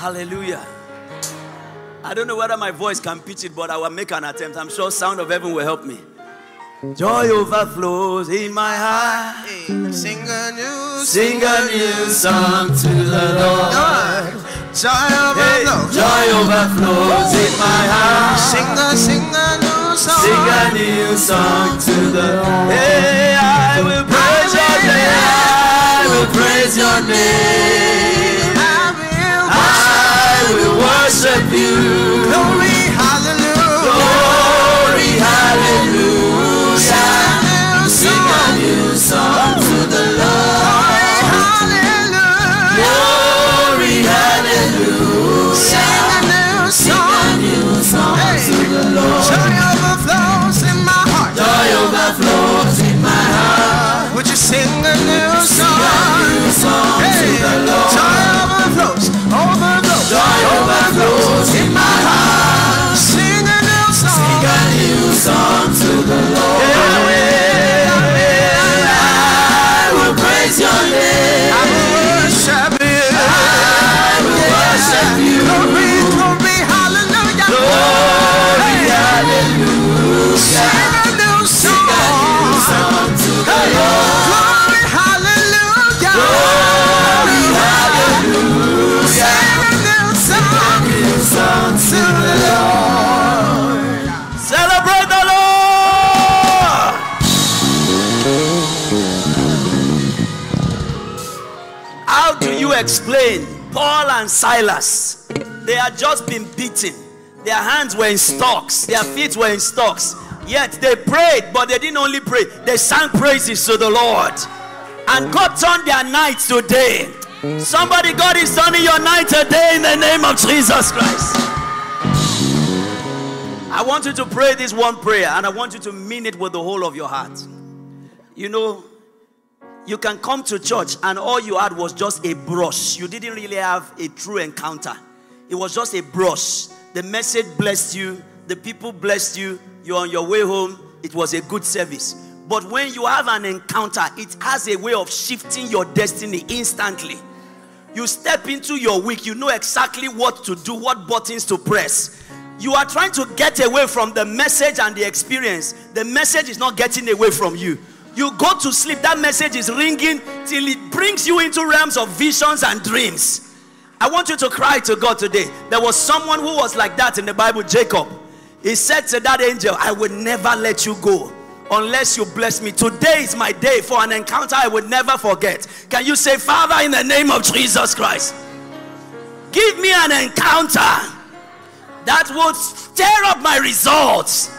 Hallelujah. I don't know whether my voice can pitch it, but I will make an attempt. I'm sure sound of heaven will help me. Joy overflows in my heart. Sing a new, Sing a new song to the Lord. Joy Hey, overflows. joy overflows in my heart. Sing a, sing a new song. Sing a new song to the Hey, I will praise your name. I will praise your name. I will I will worship you. glory, hallelujah. Glory, hallelujah. Sing a new song. to the Lord. Hallelujah. Glory, hallelujah. Sing a new song. new song Hey. to the Lord. Joy overflows in my heart. Joy overflows in my heart. Would you sing the Lord. Explain Paul and Silas? They had just been beaten. Their hands were in stocks, their feet were in stocks. Yet they prayed, but they didn't only pray, they sang praises to the Lord. And God turned their night to day. Somebody, God is turning your night today in the name of Jesus Christ. I want you to pray this one prayer and I want you to mean it with the whole of your heart. You know, you can come to church and all you had was just a brush. You didn't really have a true encounter. It was just a brush. The message blessed you, the people blessed you, you're on your way home. It was a good service. But when you have an encounter, it has a way of shifting your destiny instantly. You step into your week, you know exactly what to do, what buttons to press. You are trying to get away from the message and the experience. The message is not getting away from you. You go to sleep, that message is ringing till it brings you into realms of visions and dreams. I want you to cry to God today. There was someone who was like that in the Bible, Jacob. He said to that angel, I will never let you go unless you bless me. Today is my day for an encounter I would never forget. Can you say, Father, in the name of Jesus Christ, give me an encounter that would stir up my results,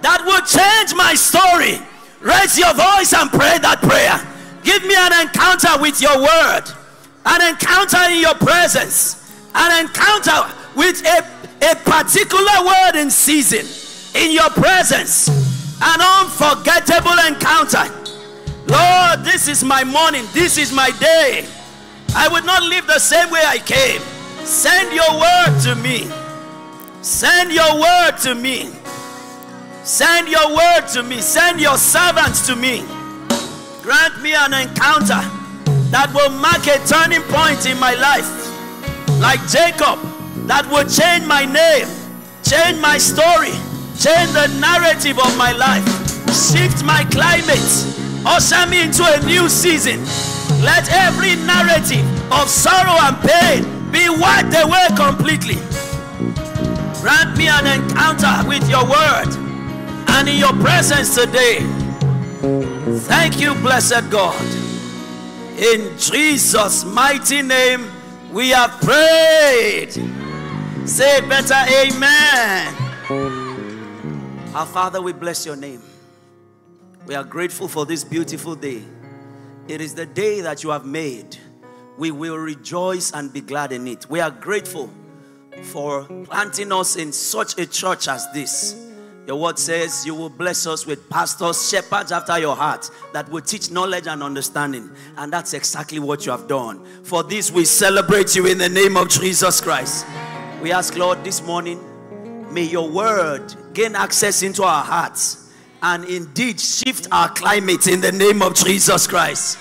that would change my story. Raise your voice and pray that prayer. Give me an encounter with your word, an encounter in your presence, an encounter with a, a particular word in season, in your presence, an unforgettable encounter. Lord, this is my morning, this is my day. I would not live the same way I came. Send your word to me. Send your word to me. Send your word to me. Send your servants to me. Grant me an encounter that will mark a turning point in my life. Like Jacob, that will change my name, change my story, change the narrative of my life, shift my climate, usher me into a new season. Let every narrative of sorrow and pain be wiped away completely. Grant me an encounter with your word and in your presence today. Thank you, blessed God. In Jesus' mighty name, we have prayed. Say better, Amen. Our Father, we bless your name. We are grateful for this beautiful day. It is the day that you have made. We will rejoice and be glad in it. We are grateful for planting us in such a church as this. Your word says you will bless us with pastors, shepherds after your heart that will teach knowledge and understanding. And that's exactly what you have done. For this, we celebrate you in the name of Jesus Christ. We ask, Lord, this morning, may your word gain access into our hearts and indeed shift our climate in the name of Jesus Christ.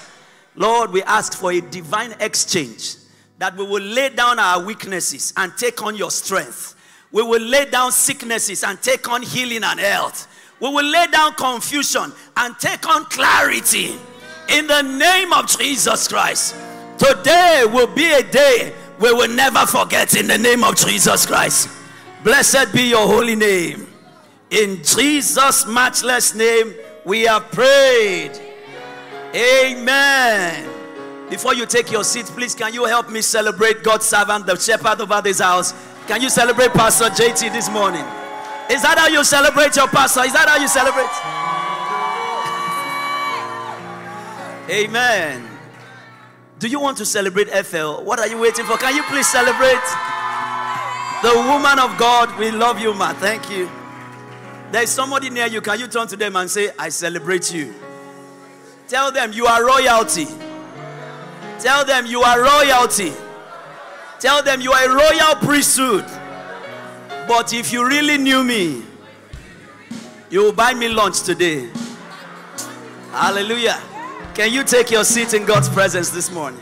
Lord, we ask for a divine exchange that we will lay down our weaknesses and take on your strength. We will lay down sicknesses and take on healing and health. We will lay down confusion and take on clarity. In the name of Jesus Christ. Today will be a day we will never forget in the name of Jesus Christ. Blessed be your holy name. In Jesus' matchless name, we have prayed. Amen. Before you take your seat, please can you help me celebrate God's servant, the shepherd over this house? Can you celebrate Pastor JT this morning? Is that how you celebrate your pastor? Is that how you celebrate? Amen. Do you want to celebrate FL? What are you waiting for? Can you please celebrate the woman of God? We love you, ma. Thank you. There is somebody near you. Can you turn to them and say, I celebrate you? Tell them you are royalty. Tell them you are royalty. Tell them you are a royal priesthood. But if you really knew me, you will buy me lunch today. Hallelujah. Can you take your seat in God's presence this morning?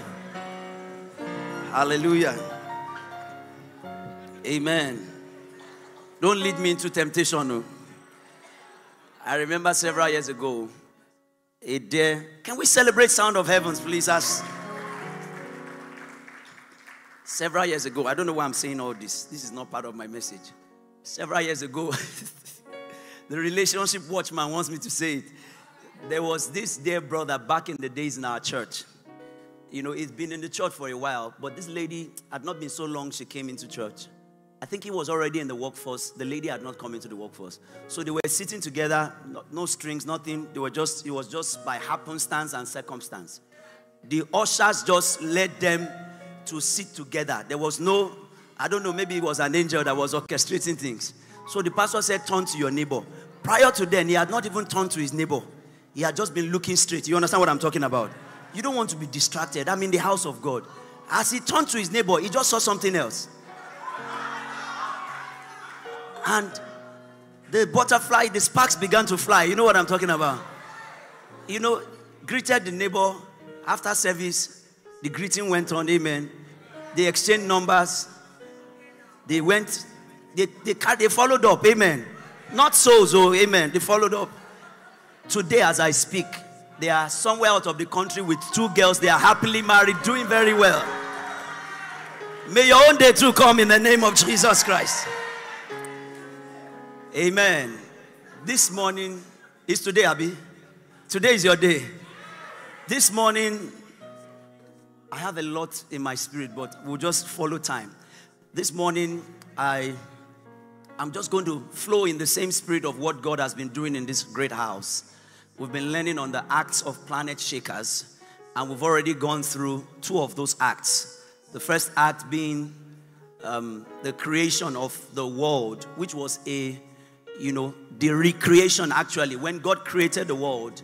Hallelujah. Amen. Don't lead me into temptation. No. I remember several years ago, a day. Can we celebrate Sound of Heavens, please? As several years ago, I don't know why I'm saying all this. This is not part of my message. Several years ago, the relationship watchman wants me to say it. There was this dear brother back in the days in our church. You know, he's been in the church for a while, but this lady had not been so long she came into church. I think he was already in the workforce. The lady had not come into the workforce. So they were sitting together, no, no strings, nothing. They were just, it was just by happenstance and circumstance. The ushers just led them to sit together. There was no, I don't know, maybe it was an angel that was orchestrating things. So the pastor said, Turn to your neighbor. Prior to then, he had not even turned to his neighbor. He had just been looking straight. You understand what I'm talking about? You don't want to be distracted. I'm in the house of God. As he turned to his neighbor, he just saw something else. And the butterfly, the sparks began to fly. You know what I'm talking about? You know, greeted the neighbor after service. The greeting went on, amen. They exchanged numbers. They went, they, they, they followed up, amen. Not so, so, oh, amen. They followed up. Today, as I speak, they are somewhere out of the country with two girls. They are happily married, doing very well. May your own day too come in the name of Jesus Christ. Amen. This morning is today, Abby. Today is your day. This morning, I have a lot in my spirit, but we'll just follow time. This morning, I I'm just going to flow in the same spirit of what God has been doing in this great house. We've been learning on the acts of planet shakers, and we've already gone through two of those acts. The first act being um, the creation of the world, which was a you know, the recreation actually. When God created the world,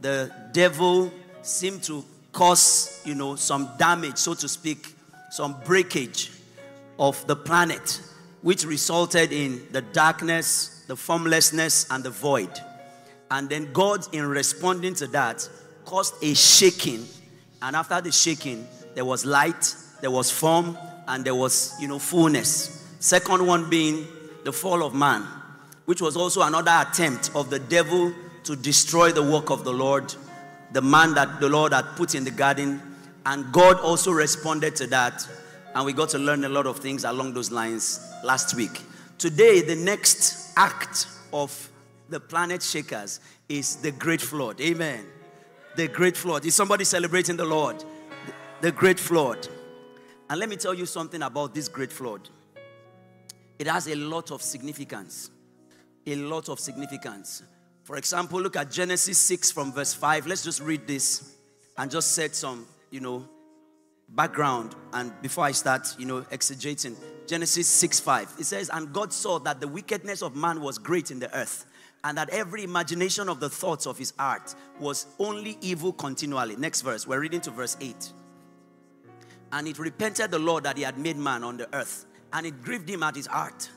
the devil seemed to cause, you know, some damage, so to speak, some breakage of the planet, which resulted in the darkness, the formlessness, and the void. And then God, in responding to that, caused a shaking. And after the shaking, there was light, there was form, and there was, you know, fullness. Second one being the fall of man which was also another attempt of the devil to destroy the work of the Lord, the man that the Lord had put in the garden. And God also responded to that. And we got to learn a lot of things along those lines last week. Today, the next act of the planet shakers is the great flood. Amen. The great flood. Is somebody celebrating the Lord? The great flood. And let me tell you something about this great flood. It has a lot of significance a lot of significance. For example, look at Genesis 6 from verse 5. Let's just read this and just set some, you know, background. And before I start, you know, exegeting, Genesis 6 5. It says, And God saw that the wickedness of man was great in the earth, and that every imagination of the thoughts of his heart was only evil continually. Next verse, we're reading to verse 8. And it repented the Lord that he had made man on the earth, and it grieved him at his heart.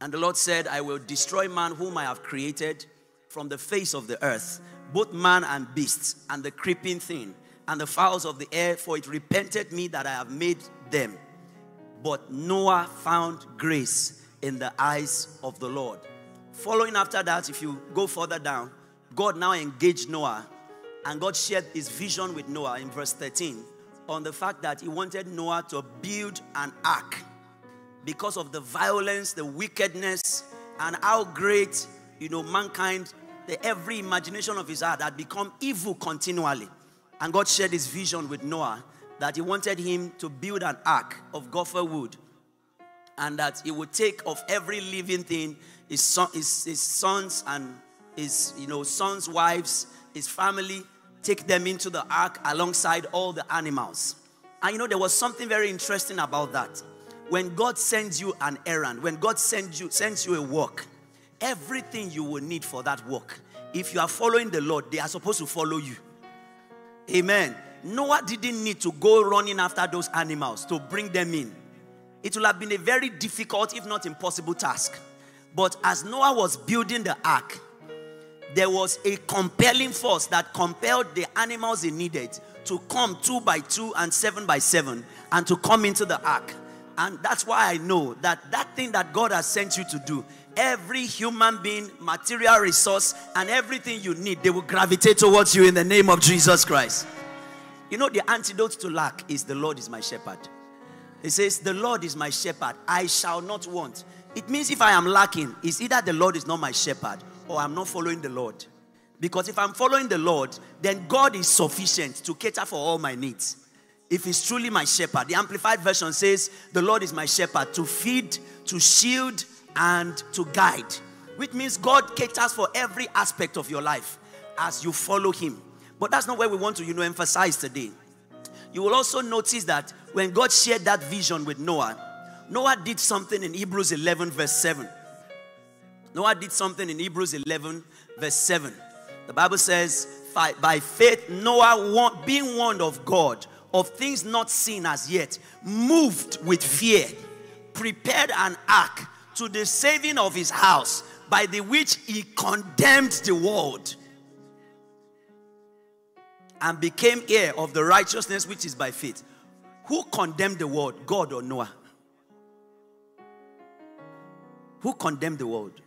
And the Lord said, I will destroy man whom I have created from the face of the earth, both man and beasts, and the creeping thing, and the fowls of the air, for it repented me that I have made them. But Noah found grace in the eyes of the Lord. Following after that, if you go further down, God now engaged Noah and God shared his vision with Noah in verse 13 on the fact that he wanted Noah to build an ark because of the violence, the wickedness, and how great, you know, mankind, the every imagination of his heart had become evil continually. And God shared his vision with Noah that he wanted him to build an ark of gopher wood and that he would take of every living thing his, son, his, his sons and his you know sons wives his family take them into the ark alongside all the animals and you know there was something very interesting about that when god sends you an errand when god sends you sends you a work everything you will need for that work if you are following the lord they are supposed to follow you amen noah didn't need to go running after those animals to bring them in it will have been a very difficult, if not impossible, task. But as Noah was building the ark, there was a compelling force that compelled the animals he needed to come two by two and seven by seven and to come into the ark. And that's why I know that that thing that God has sent you to do, every human being, material resource, and everything you need, they will gravitate towards you in the name of Jesus Christ. You know, the antidote to lack is the Lord is my shepherd. He says, The Lord is my shepherd, I shall not want. It means if I am lacking, it's either the Lord is not my shepherd or I'm not following the Lord. Because if I'm following the Lord, then God is sufficient to cater for all my needs. If He's truly my shepherd, the Amplified Version says, The Lord is my shepherd to feed, to shield, and to guide. Which means God caters for every aspect of your life as you follow Him. But that's not where we want to, you know, emphasize today. You will also notice that when God shared that vision with Noah, Noah did something in Hebrews 11, verse 7. Noah did something in Hebrews 11, verse 7. The Bible says, By faith, Noah, being warned of God, of things not seen as yet, moved with fear, prepared an ark to the saving of his house, by the which he condemned the world and became heir of the righteousness which is by faith. Who condemned the world, God or Noah? Who condemned the world?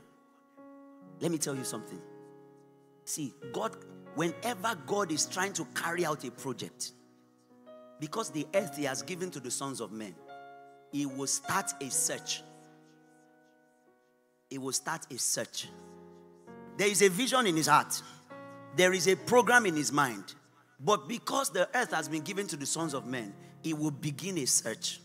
Let me tell you something. See, God, whenever God is trying to carry out a project, because the earth He has given to the sons of men, He will start a search. He will start a search. There is a vision in His heart, there is a program in His mind. But because the earth has been given to the sons of men, he will begin a search.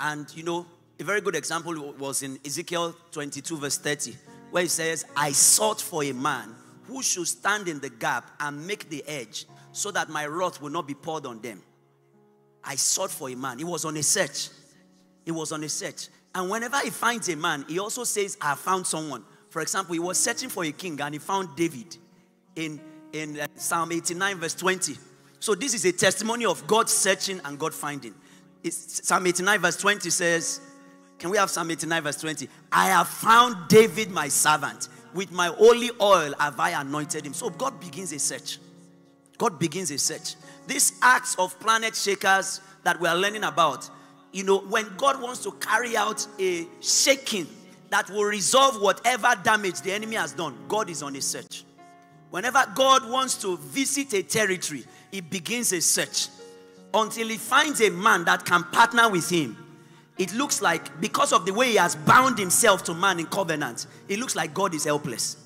And you know, a very good example was in Ezekiel 22, verse 30, where he says, I sought for a man who should stand in the gap and make the edge so that my wrath will not be poured on them. I sought for a man. He was on a search. He was on a search. And whenever he finds a man, he also says, I found someone. For example, he was searching for a king and he found David in in uh, Psalm 89, verse 20. So, this is a testimony of God searching and God finding. It's, Psalm 89, verse 20 says, Can we have Psalm 89, verse 20? I have found David, my servant. With my holy oil have I anointed him. So, God begins a search. God begins a search. These acts of planet shakers that we are learning about, you know, when God wants to carry out a shaking that will resolve whatever damage the enemy has done, God is on a search. Whenever God wants to visit a territory, he begins a search until he finds a man that can partner with him. It looks like, because of the way he has bound himself to man in covenant, it looks like God is helpless.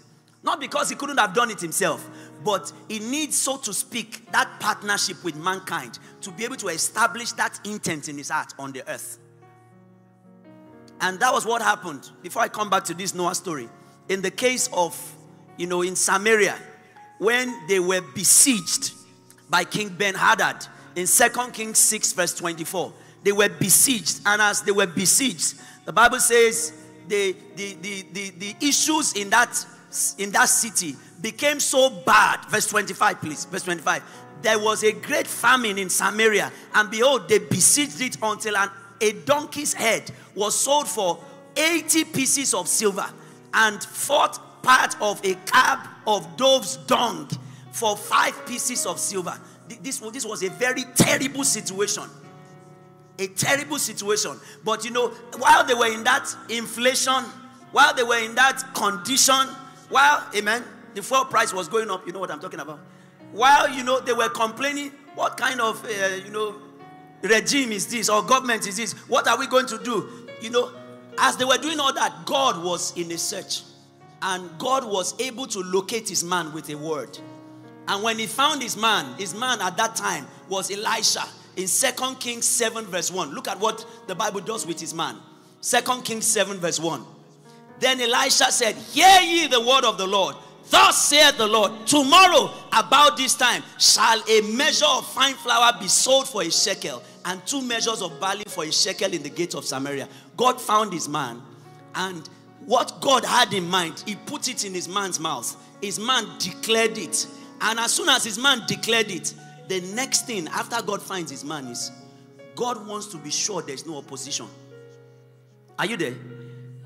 Not because he couldn't have done it himself, but he needs, so to speak, that partnership with mankind to be able to establish that intent in his heart on the earth. And that was what happened. Before I come back to this Noah story, in the case of, you know, in Samaria, when they were besieged by King Ben Hadad in Second Kings 6, verse 24. They were besieged, and as they were besieged, the Bible says the, the, the, the, the issues in that, in that city became so bad. Verse 25, please. Verse 25. There was a great famine in Samaria, and behold, they besieged it until an, a donkey's head was sold for 80 pieces of silver and fourth part of a cab of dove's dung for five pieces of silver. This, this was a very terrible situation. A terrible situation. But you know, while they were in that inflation, while they were in that condition, while, amen, the fuel price was going up, you know what I'm talking about? While, you know, they were complaining, what kind of, uh, you know, regime is this or government is this? What are we going to do? You know, as they were doing all that, God was in a search. And God was able to locate his man with a word. And when he found his man, his man at that time was Elisha in Second Kings 7, verse 1. Look at what the Bible does with his man. Second Kings 7, verse 1. Then Elisha said, Hear ye the word of the Lord. Thus saith the Lord, tomorrow about this time shall a measure of fine flour be sold for a shekel, and two measures of barley for a shekel in the gate of Samaria. God found his man, and what God had in mind, he put it in his man's mouth. His man declared it. And as soon as his man declared it, the next thing after God finds his man is God wants to be sure there's no opposition. Are you there?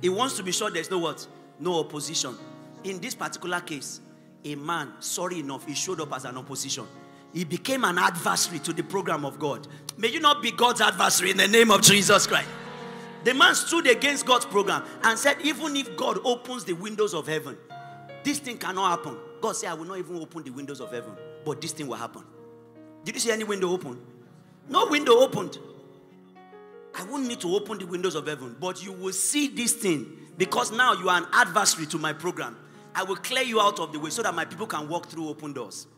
He wants to be sure there's no what? No opposition. In this particular case, a man, sorry enough, he showed up as an opposition. He became an adversary to the program of God. May you not be God's adversary in the name of Jesus Christ. The man stood against God's program and said, Even if God opens the windows of heaven, this thing cannot happen. God said, I will not even open the windows of heaven, but this thing will happen. Did you see any window open? No window opened. I won't need to open the windows of heaven, but you will see this thing because now you are an adversary to my program. I will clear you out of the way so that my people can walk through open doors.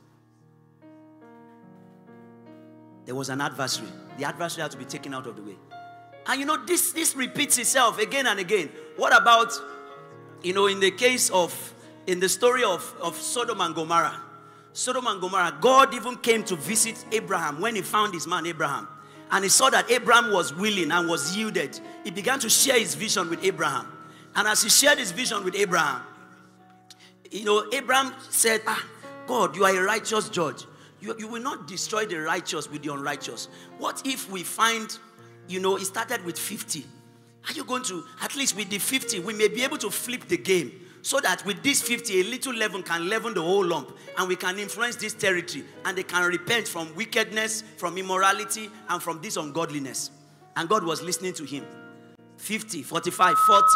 There was an adversary. The adversary had to be taken out of the way. And you know, this, this repeats itself again and again. What about, you know, in the case of, in the story of, of Sodom and Gomorrah? Sodom and Gomorrah, God even came to visit Abraham when he found his man Abraham. And he saw that Abraham was willing and was yielded. He began to share his vision with Abraham. And as he shared his vision with Abraham, you know, Abraham said, Ah, God, you are a righteous judge. You, you will not destroy the righteous with the unrighteous. What if we find, you know, it started with 50? Are you going to, at least with the 50, we may be able to flip the game so that with this 50, a little leaven can leaven the whole lump and we can influence this territory and they can repent from wickedness, from immorality, and from this ungodliness. And God was listening to him 50, 45, 40,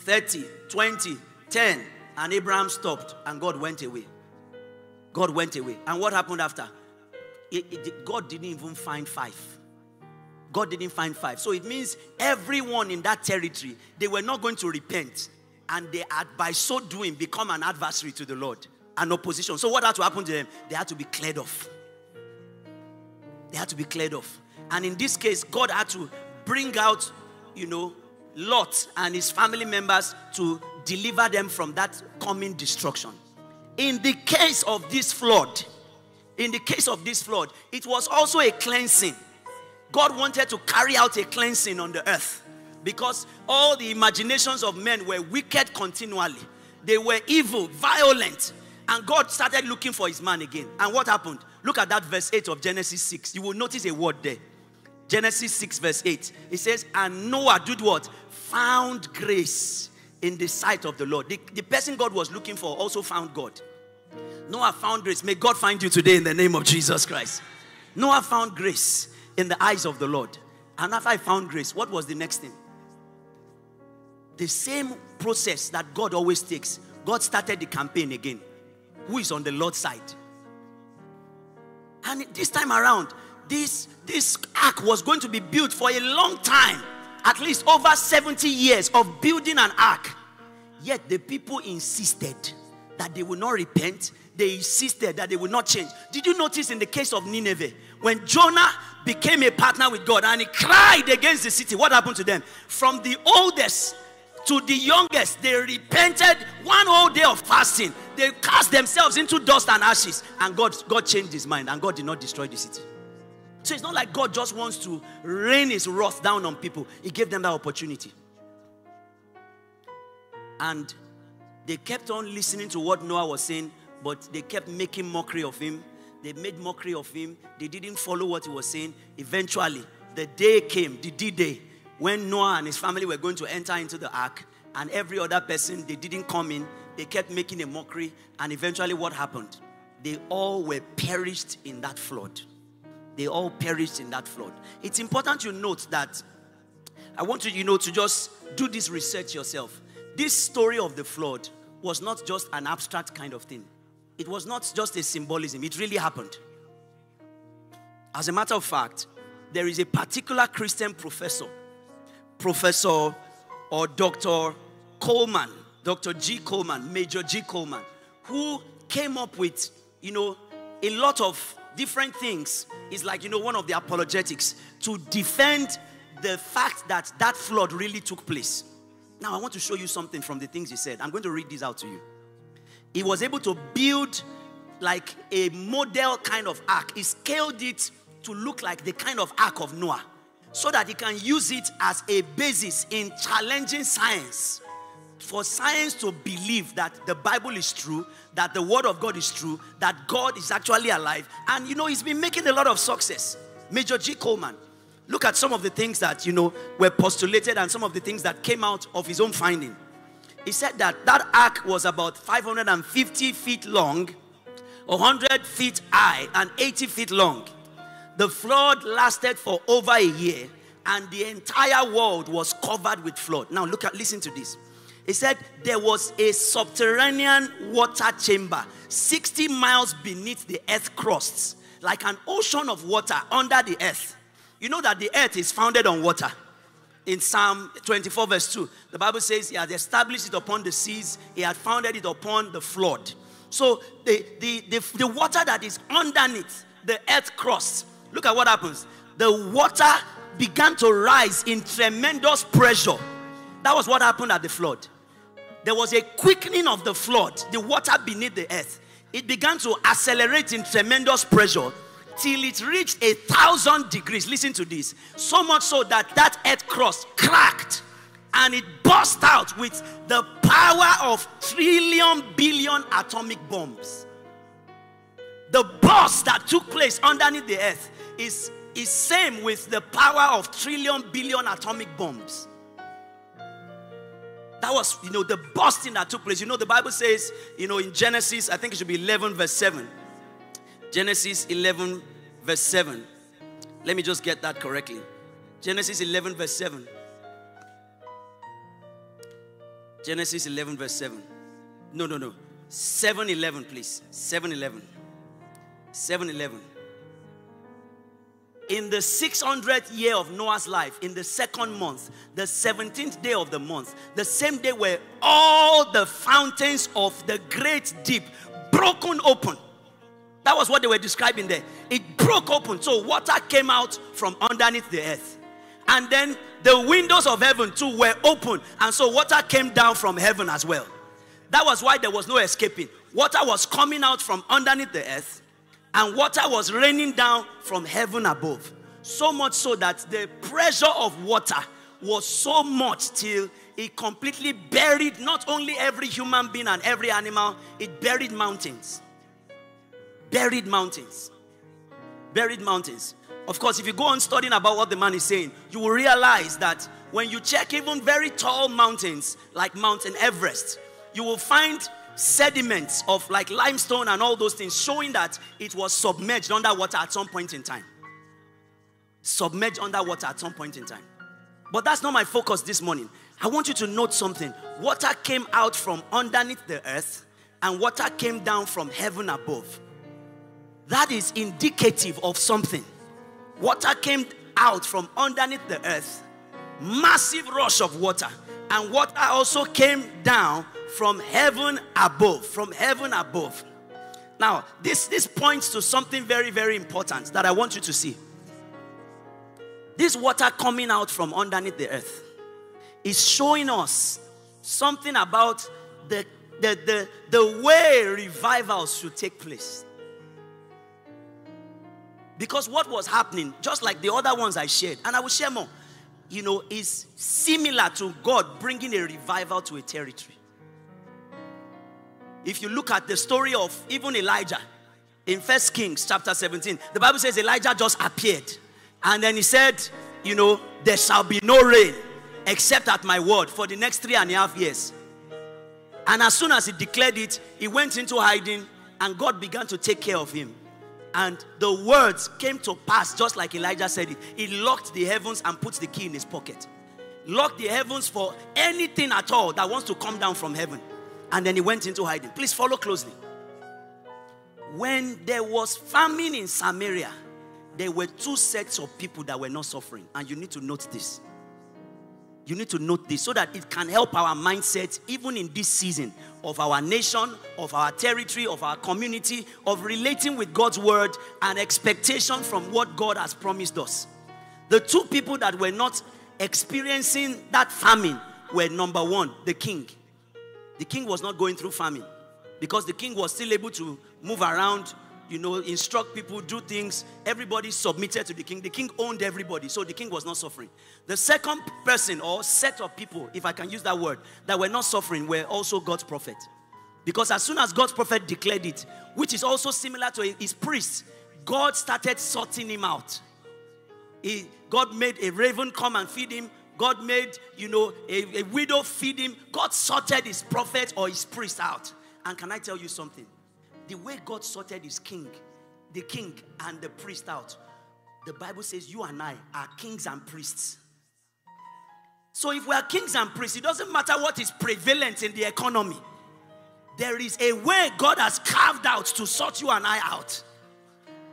30, 20, 10. And Abraham stopped and God went away. God went away. And what happened after? It, it, God didn't even find five. God didn't find five. So it means everyone in that territory, they were not going to repent. And they had, by so doing, become an adversary to the Lord, an opposition. So what had to happen to them? They had to be cleared off. They had to be cleared off. And in this case, God had to bring out, you know, Lot and his family members to deliver them from that coming destruction. In the case of this flood, in the case of this flood, it was also a cleansing. God wanted to carry out a cleansing on the earth because all the imaginations of men were wicked continually. They were evil, violent. And God started looking for his man again. And what happened? Look at that verse 8 of Genesis 6. You will notice a word there. Genesis 6, verse 8. It says, And Noah did what? Found grace in the sight of the Lord. The, the person God was looking for also found God. Noah found grace. May God find you today in the name of Jesus Christ. Noah found grace in the eyes of the Lord. And after I found grace, what was the next thing? The same process that God always takes. God started the campaign again. Who is on the Lord's side? And this time around, this, this ark was going to be built for a long time at least over 70 years of building an ark. Yet the people insisted that they would not repent. They insisted that they would not change. Did you notice in the case of Nineveh, when Jonah became a partner with God and he cried against the city, what happened to them? From the oldest to the youngest, they repented one whole day of fasting. They cast themselves into dust and ashes, and God, God changed his mind, and God did not destroy the city. So it's not like God just wants to rain his wrath down on people. He gave them that opportunity. And they kept on listening to what Noah was saying, but they kept making mockery of him. They made mockery of him. They didn't follow what he was saying. Eventually, the day came, the D day, when Noah and his family were going to enter into the ark, and every other person, they didn't come in. They kept making a mockery, and eventually, what happened? they all were perished in that flood. They all perished in that flood. It's important to note that I want you, you know, to just do this research yourself. This story of the flood was not just an abstract kind of thing. It was not just a symbolism. It really happened. As a matter of fact, there is a particular Christian professor, Professor or Dr. Coleman, Dr. G. Coleman, Major G. Coleman, who came up with, you know, a lot of different things. Is like, you know, one of the apologetics to defend the fact that that flood really took place. Now, I want to show you something from the things he said. I'm going to read this out to you. He was able to build like a model kind of ark. He scaled it to look like the kind of ark of Noah so that he can use it as a basis in challenging science. For science to believe that the Bible is true, that the Word of God is true, that God is actually alive. And you know, he's been making a lot of success. Major G. Coleman. Look at some of the things that, you know, were postulated and some of the things that came out of his own finding. He said that that ark was about 550 feet long, 100 feet high, and 80 feet long. The flood lasted for over a year, and the entire world was covered with flood. Now, look at, listen to this. He said there was a subterranean water chamber 60 miles beneath the earth crust, like an ocean of water under the earth. You know that the earth is founded on water. In Psalm 24, verse 2, the Bible says he had established it upon the seas, he had founded it upon the flood. So the, the, the, the water that is underneath the earth crust Look at what happens. The water began to rise in tremendous pressure. That was what happened at the flood. There was a quickening of the flood, the water beneath the earth. It began to accelerate in tremendous pressure till it reached a thousand degrees. Listen to this. So much so that that earth crust cracked and it burst out with the power of trillion billion atomic bombs. The burst that took place underneath the earth is, is same with the power of trillion billion atomic bombs. That was, you know, the busting that took place. You know, the Bible says, you know, in Genesis, I think it should be 11, verse 7. Genesis 11, verse 7. Let me just get that correctly. Genesis 11, verse 7. Genesis 11, verse 7. No, no, no. 7 11, please. 7 11. 7 11 in the 600th year of Noah's life, in the second month, the 17th day of the month, the same day where all the fountains of the great deep broken open. That was what they were describing there. It broke open. So water came out from underneath the earth. And then the windows of heaven too were open. And so water came down from heaven as well. That was why there was no escaping. Water was coming out from underneath the earth and water was raining down from heaven above. So much so that the pressure of water was so much till it completely buried not only every human being and every animal, it buried mountains. Buried mountains. Buried mountains. Of course, if you go on studying about what the man is saying, you will realize that when you check even very tall mountains like Mountain Everest, you will find sediments of like limestone and all those things, showing that it was submerged underwater at some point in time. Submerged underwater at some point in time. But that's not my focus this morning. I want you to note something. Water came out from underneath the earth, and water came down from heaven above. That is indicative of something. Water came out from underneath the earth, massive rush of water, and water also came down from heaven above. From heaven above. Now, this, this points to something very, very important that I want you to see. This water coming out from underneath the earth is showing us something about the, the, the, the way revivals should take place. Because what was happening, just like the other ones I shared, and I will share more, you know, is similar to God bringing a revival to a territory. If you look at the story of even Elijah in First Kings chapter 17, the Bible says Elijah just appeared. And then he said, You know, there shall be no rain except at my word for the next three and a half years. And as soon as he declared it, he went into hiding. and God began to take care of him. And the words came to pass just like Elijah said it. He locked the heavens and put the key in his pocket. Locked the heavens for anything at all that wants to come down from heaven. And then he went into hiding. Please follow closely. When there was famine in Samaria, there were two sets of people that were not suffering. And you need to note this. You need to note this so that it can help our mindset, even in this season of our nation, of our territory, of our community, of relating with God's word and expectation from what God has promised us. The two people that were not experiencing that famine were number one, the king. The king was not going through famine because the king was still able to move around, you know, instruct people, do things. Everybody submitted to the king. The king owned everybody, so the king was not suffering. The second person or set of people, if I can use that word, that were not suffering were also God's prophet. Because as soon as God's prophet declared it, which is also similar to his priest, God started sorting him out. He, God made a raven come and feed him. God made, you know, a, a widow feed him. God sorted his prophet or his priest out. And can I tell you something? The way God sorted his king, the king and the priest out, the Bible says you and I are kings and priests. So if we are kings and priests, it doesn't matter what is prevalent in the economy. There is a way God has carved out to sort you and I out.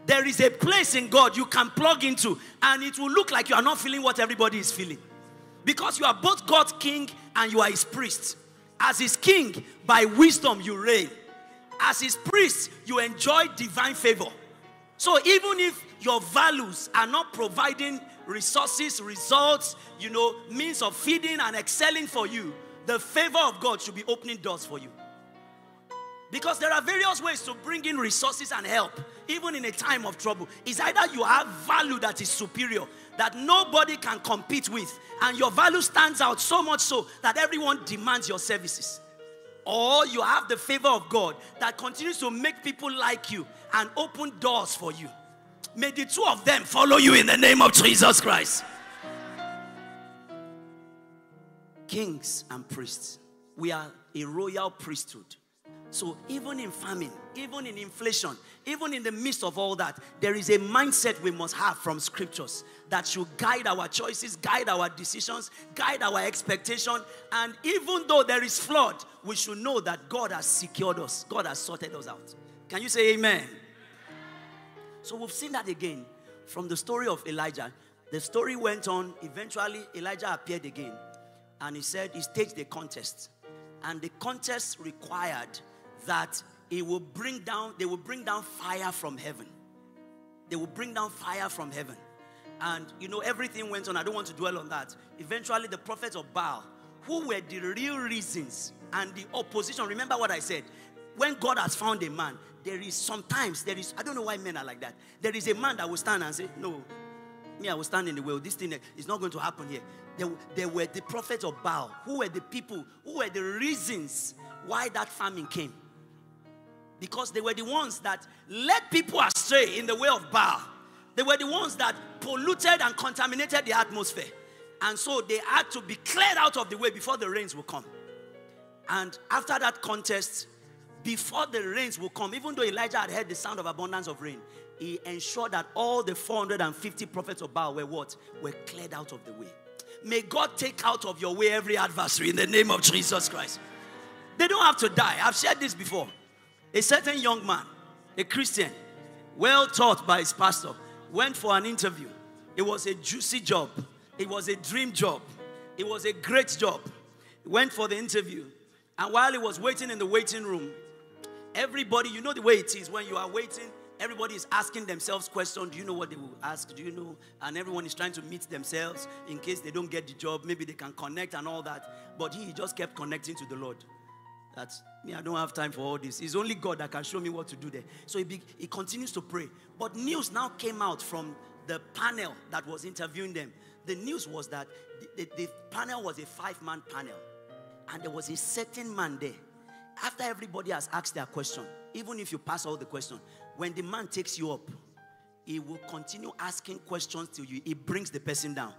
There is a place in God you can plug into, and it will look like you are not feeling what everybody is feeling. Because you are both God's king and you are his priest. As his king, by wisdom you reign. As his priest, you enjoy divine favor. So even if your values are not providing resources, results, you know, means of feeding and excelling for you, the favor of God should be opening doors for you. Because there are various ways to bring in resources and help, even in a time of trouble. It's either you have value that is superior, that nobody can compete with, and your value stands out so much so that everyone demands your services. Or you have the favor of God that continues to make people like you and open doors for you. May the two of them follow you in the name of Jesus Christ. Kings and priests, we are a royal priesthood. So, even in famine, even in inflation, even in the midst of all that, there is a mindset we must have from scriptures that should guide our choices, guide our decisions, guide our expectation. And even though there is flood, we should know that God has secured us, God has sorted us out. Can you say amen? So, we've seen that again from the story of Elijah. The story went on. Eventually, Elijah appeared again and he said he staged a contest. And the contest required that it will bring down, they will bring down fire from heaven. They will bring down fire from heaven. And you know, everything went on. I don't want to dwell on that. Eventually, the prophets of Baal, who were the real reasons and the opposition. Remember what I said. When God has found a man, there is sometimes, there is, I don't know why men are like that. There is a man that will stand and say, No, me, I will stand in the way. This thing is not going to happen here. There, were the prophets of Baal, who were the people, who were the reasons why that famine came because they were the ones that led people astray in the way of Baal. They were the ones that polluted and contaminated the atmosphere. And so they had to be cleared out of the way before the rains will come. And after that contest, before the rains will come, even though Elijah had heard the sound of abundance of rain, he ensured that all the 450 prophets of Baal were what? Were cleared out of the way. May God take out of your way every adversary in the name of Jesus Christ. They don't have to die. I've shared this before. A certain young man, a Christian, well taught by his pastor, went for an interview. It was a juicy job, it was a dream job, it was a great job. He went for the interview, and while he was waiting in the waiting room, everybody, you know the way it is when you are waiting, everybody is asking themselves questions. Do you know what they will ask? Do you know? And everyone is trying to meet themselves in case they don't get the job. Maybe they can connect and all that. But he just kept connecting to the Lord. That's me, I don't have time for all this. It's only God that can show me what to do there. So he, be, he continues to pray. But news now came out from the panel that was interviewing them. The news was that the, the, the panel was a five man panel. And there was a certain man there. After everybody has asked their question, even if you pass all the question, when the man takes you up, he will continue asking questions till you, he brings the person down.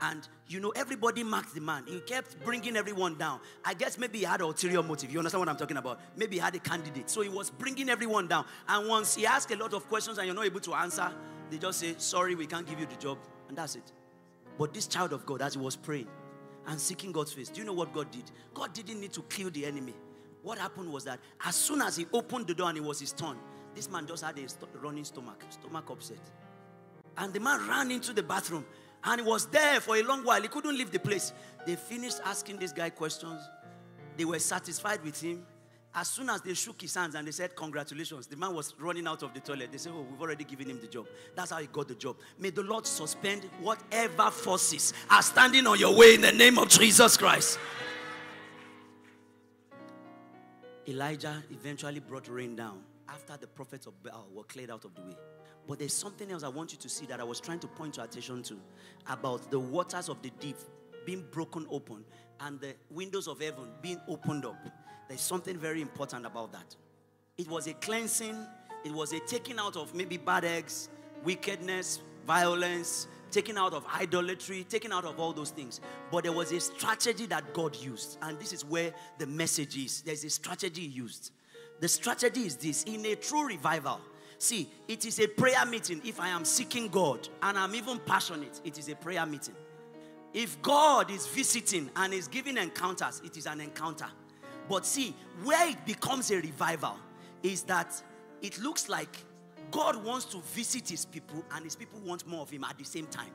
And you know, everybody marked the man. He kept bringing everyone down. I guess maybe he had an ulterior motive. You understand what I'm talking about? Maybe he had a candidate. So he was bringing everyone down. And once he asked a lot of questions and you're not able to answer, they just say, Sorry, we can't give you the job. And that's it. But this child of God, as he was praying and seeking God's face, do you know what God did? God didn't need to kill the enemy. What happened was that as soon as he opened the door and it was his turn, this man just had a running stomach, stomach upset. And the man ran into the bathroom and he was there for a long while. He couldn't leave the place. They finished asking this guy questions. They were satisfied with him. As soon as they shook his hands and they said, Congratulations, the man was running out of the toilet. They said, Oh, we've already given him the job. That's how he got the job. May the Lord suspend whatever forces are standing on your way in the name of Jesus Christ. Elijah eventually brought rain down after the prophets of Baal were cleared out of the way. But there's something else I want you to see that I was trying to point your attention to about the waters of the deep being broken open and the windows of heaven being opened up. There's something very important about that. It was a cleansing, it was a taking out of maybe bad eggs, wickedness, violence, taking out of idolatry, taking out of all those things. But there was a strategy that God used, and this is where the message is. There's a strategy used. The strategy is this in a true revival, See, it is a prayer meeting if I am seeking God and I'm even passionate. It is a prayer meeting. If God is visiting and is giving encounters, it is an encounter. But see, where it becomes a revival is that it looks like God wants to visit his people and his people want more of him at the same time.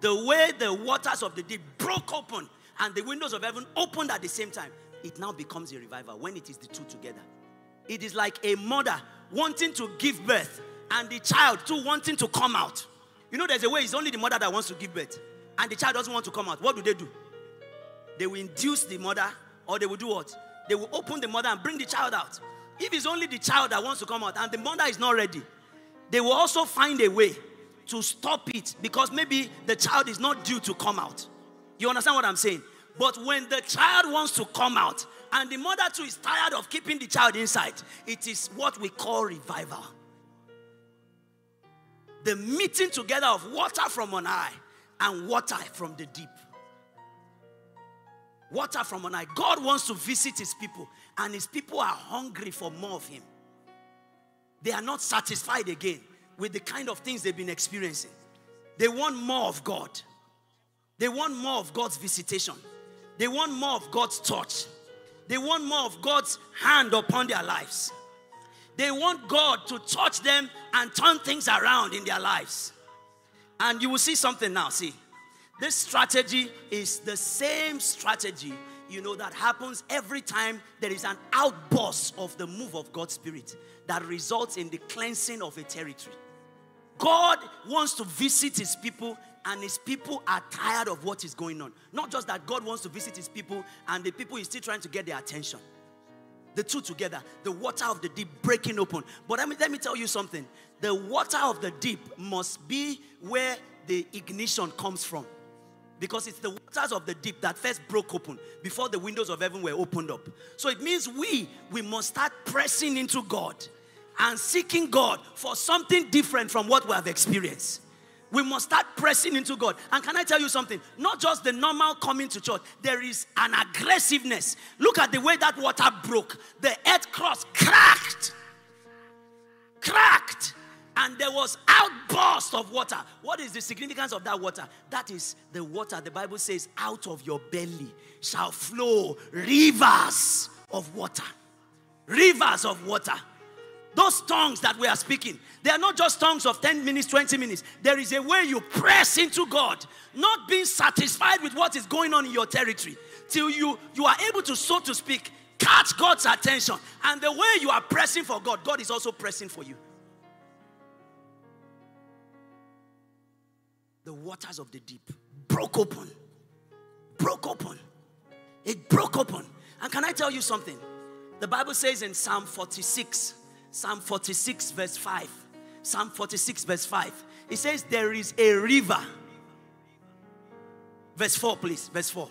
The way the waters of the deep broke open and the windows of heaven opened at the same time, it now becomes a revival when it is the two together. It is like a mother wanting to give birth and the child too wanting to come out. You know, there's a way it's only the mother that wants to give birth and the child doesn't want to come out. What do they do? They will induce the mother or they will do what? They will open the mother and bring the child out. If it's only the child that wants to come out and the mother is not ready, they will also find a way to stop it because maybe the child is not due to come out. You understand what I'm saying? But when the child wants to come out, and the mother too is tired of keeping the child inside. It is what we call revival. The meeting together of water from on high and water from the deep. Water from on high. God wants to visit his people, and his people are hungry for more of him. They are not satisfied again with the kind of things they've been experiencing. They want more of God. They want more of God's visitation. They want more of God's touch. They want more of God's hand upon their lives. They want God to touch them and turn things around in their lives. And you will see something now. See, this strategy is the same strategy, you know, that happens every time there is an outburst of the move of God's Spirit that results in the cleansing of a territory. God wants to visit his people and his people are tired of what is going on. Not just that God wants to visit his people and the people is still trying to get their attention. The two together, the water of the deep breaking open. But let me, let me tell you something. The water of the deep must be where the ignition comes from. Because it's the waters of the deep that first broke open before the windows of heaven were opened up. So it means we we must start pressing into God and seeking God for something different from what we have experienced we must start pressing into God. And can I tell you something? Not just the normal coming to church, there is an aggressiveness. Look at the way that water broke. The earth cross cracked. Cracked. And there was outburst of water. What is the significance of that water? That is the water the Bible says, out of your belly shall flow rivers of water. Rivers of water. Those tongues that we are speaking, they are not just tongues of 10 minutes, 20 minutes. There is a way you press into God, not being satisfied with what is going on in your territory, till you, you are able to, so to speak, catch God's attention. And the way you are pressing for God, God is also pressing for you. The waters of the deep broke open. Broke open. It broke open. And can I tell you something? The Bible says in Psalm 46, Psalm 46, verse 5. Psalm 46, verse 5. It says, There is a river. Verse 4, please. Verse 4.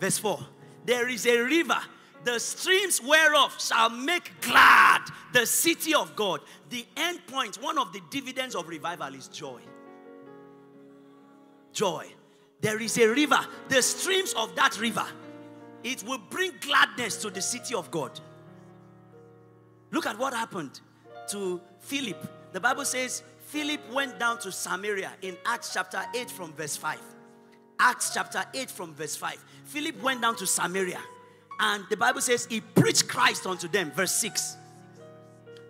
Verse 4. There is a river, the streams whereof shall make glad the city of God. The end point, one of the dividends of revival is joy. Joy. There is a river, the streams of that river, it will bring gladness to the city of God. Look at what happened to Philip. The Bible says Philip went down to Samaria in Acts chapter 8 from verse 5. Acts chapter 8 from verse 5. Philip went down to Samaria and the Bible says he preached Christ unto them. Verse 6.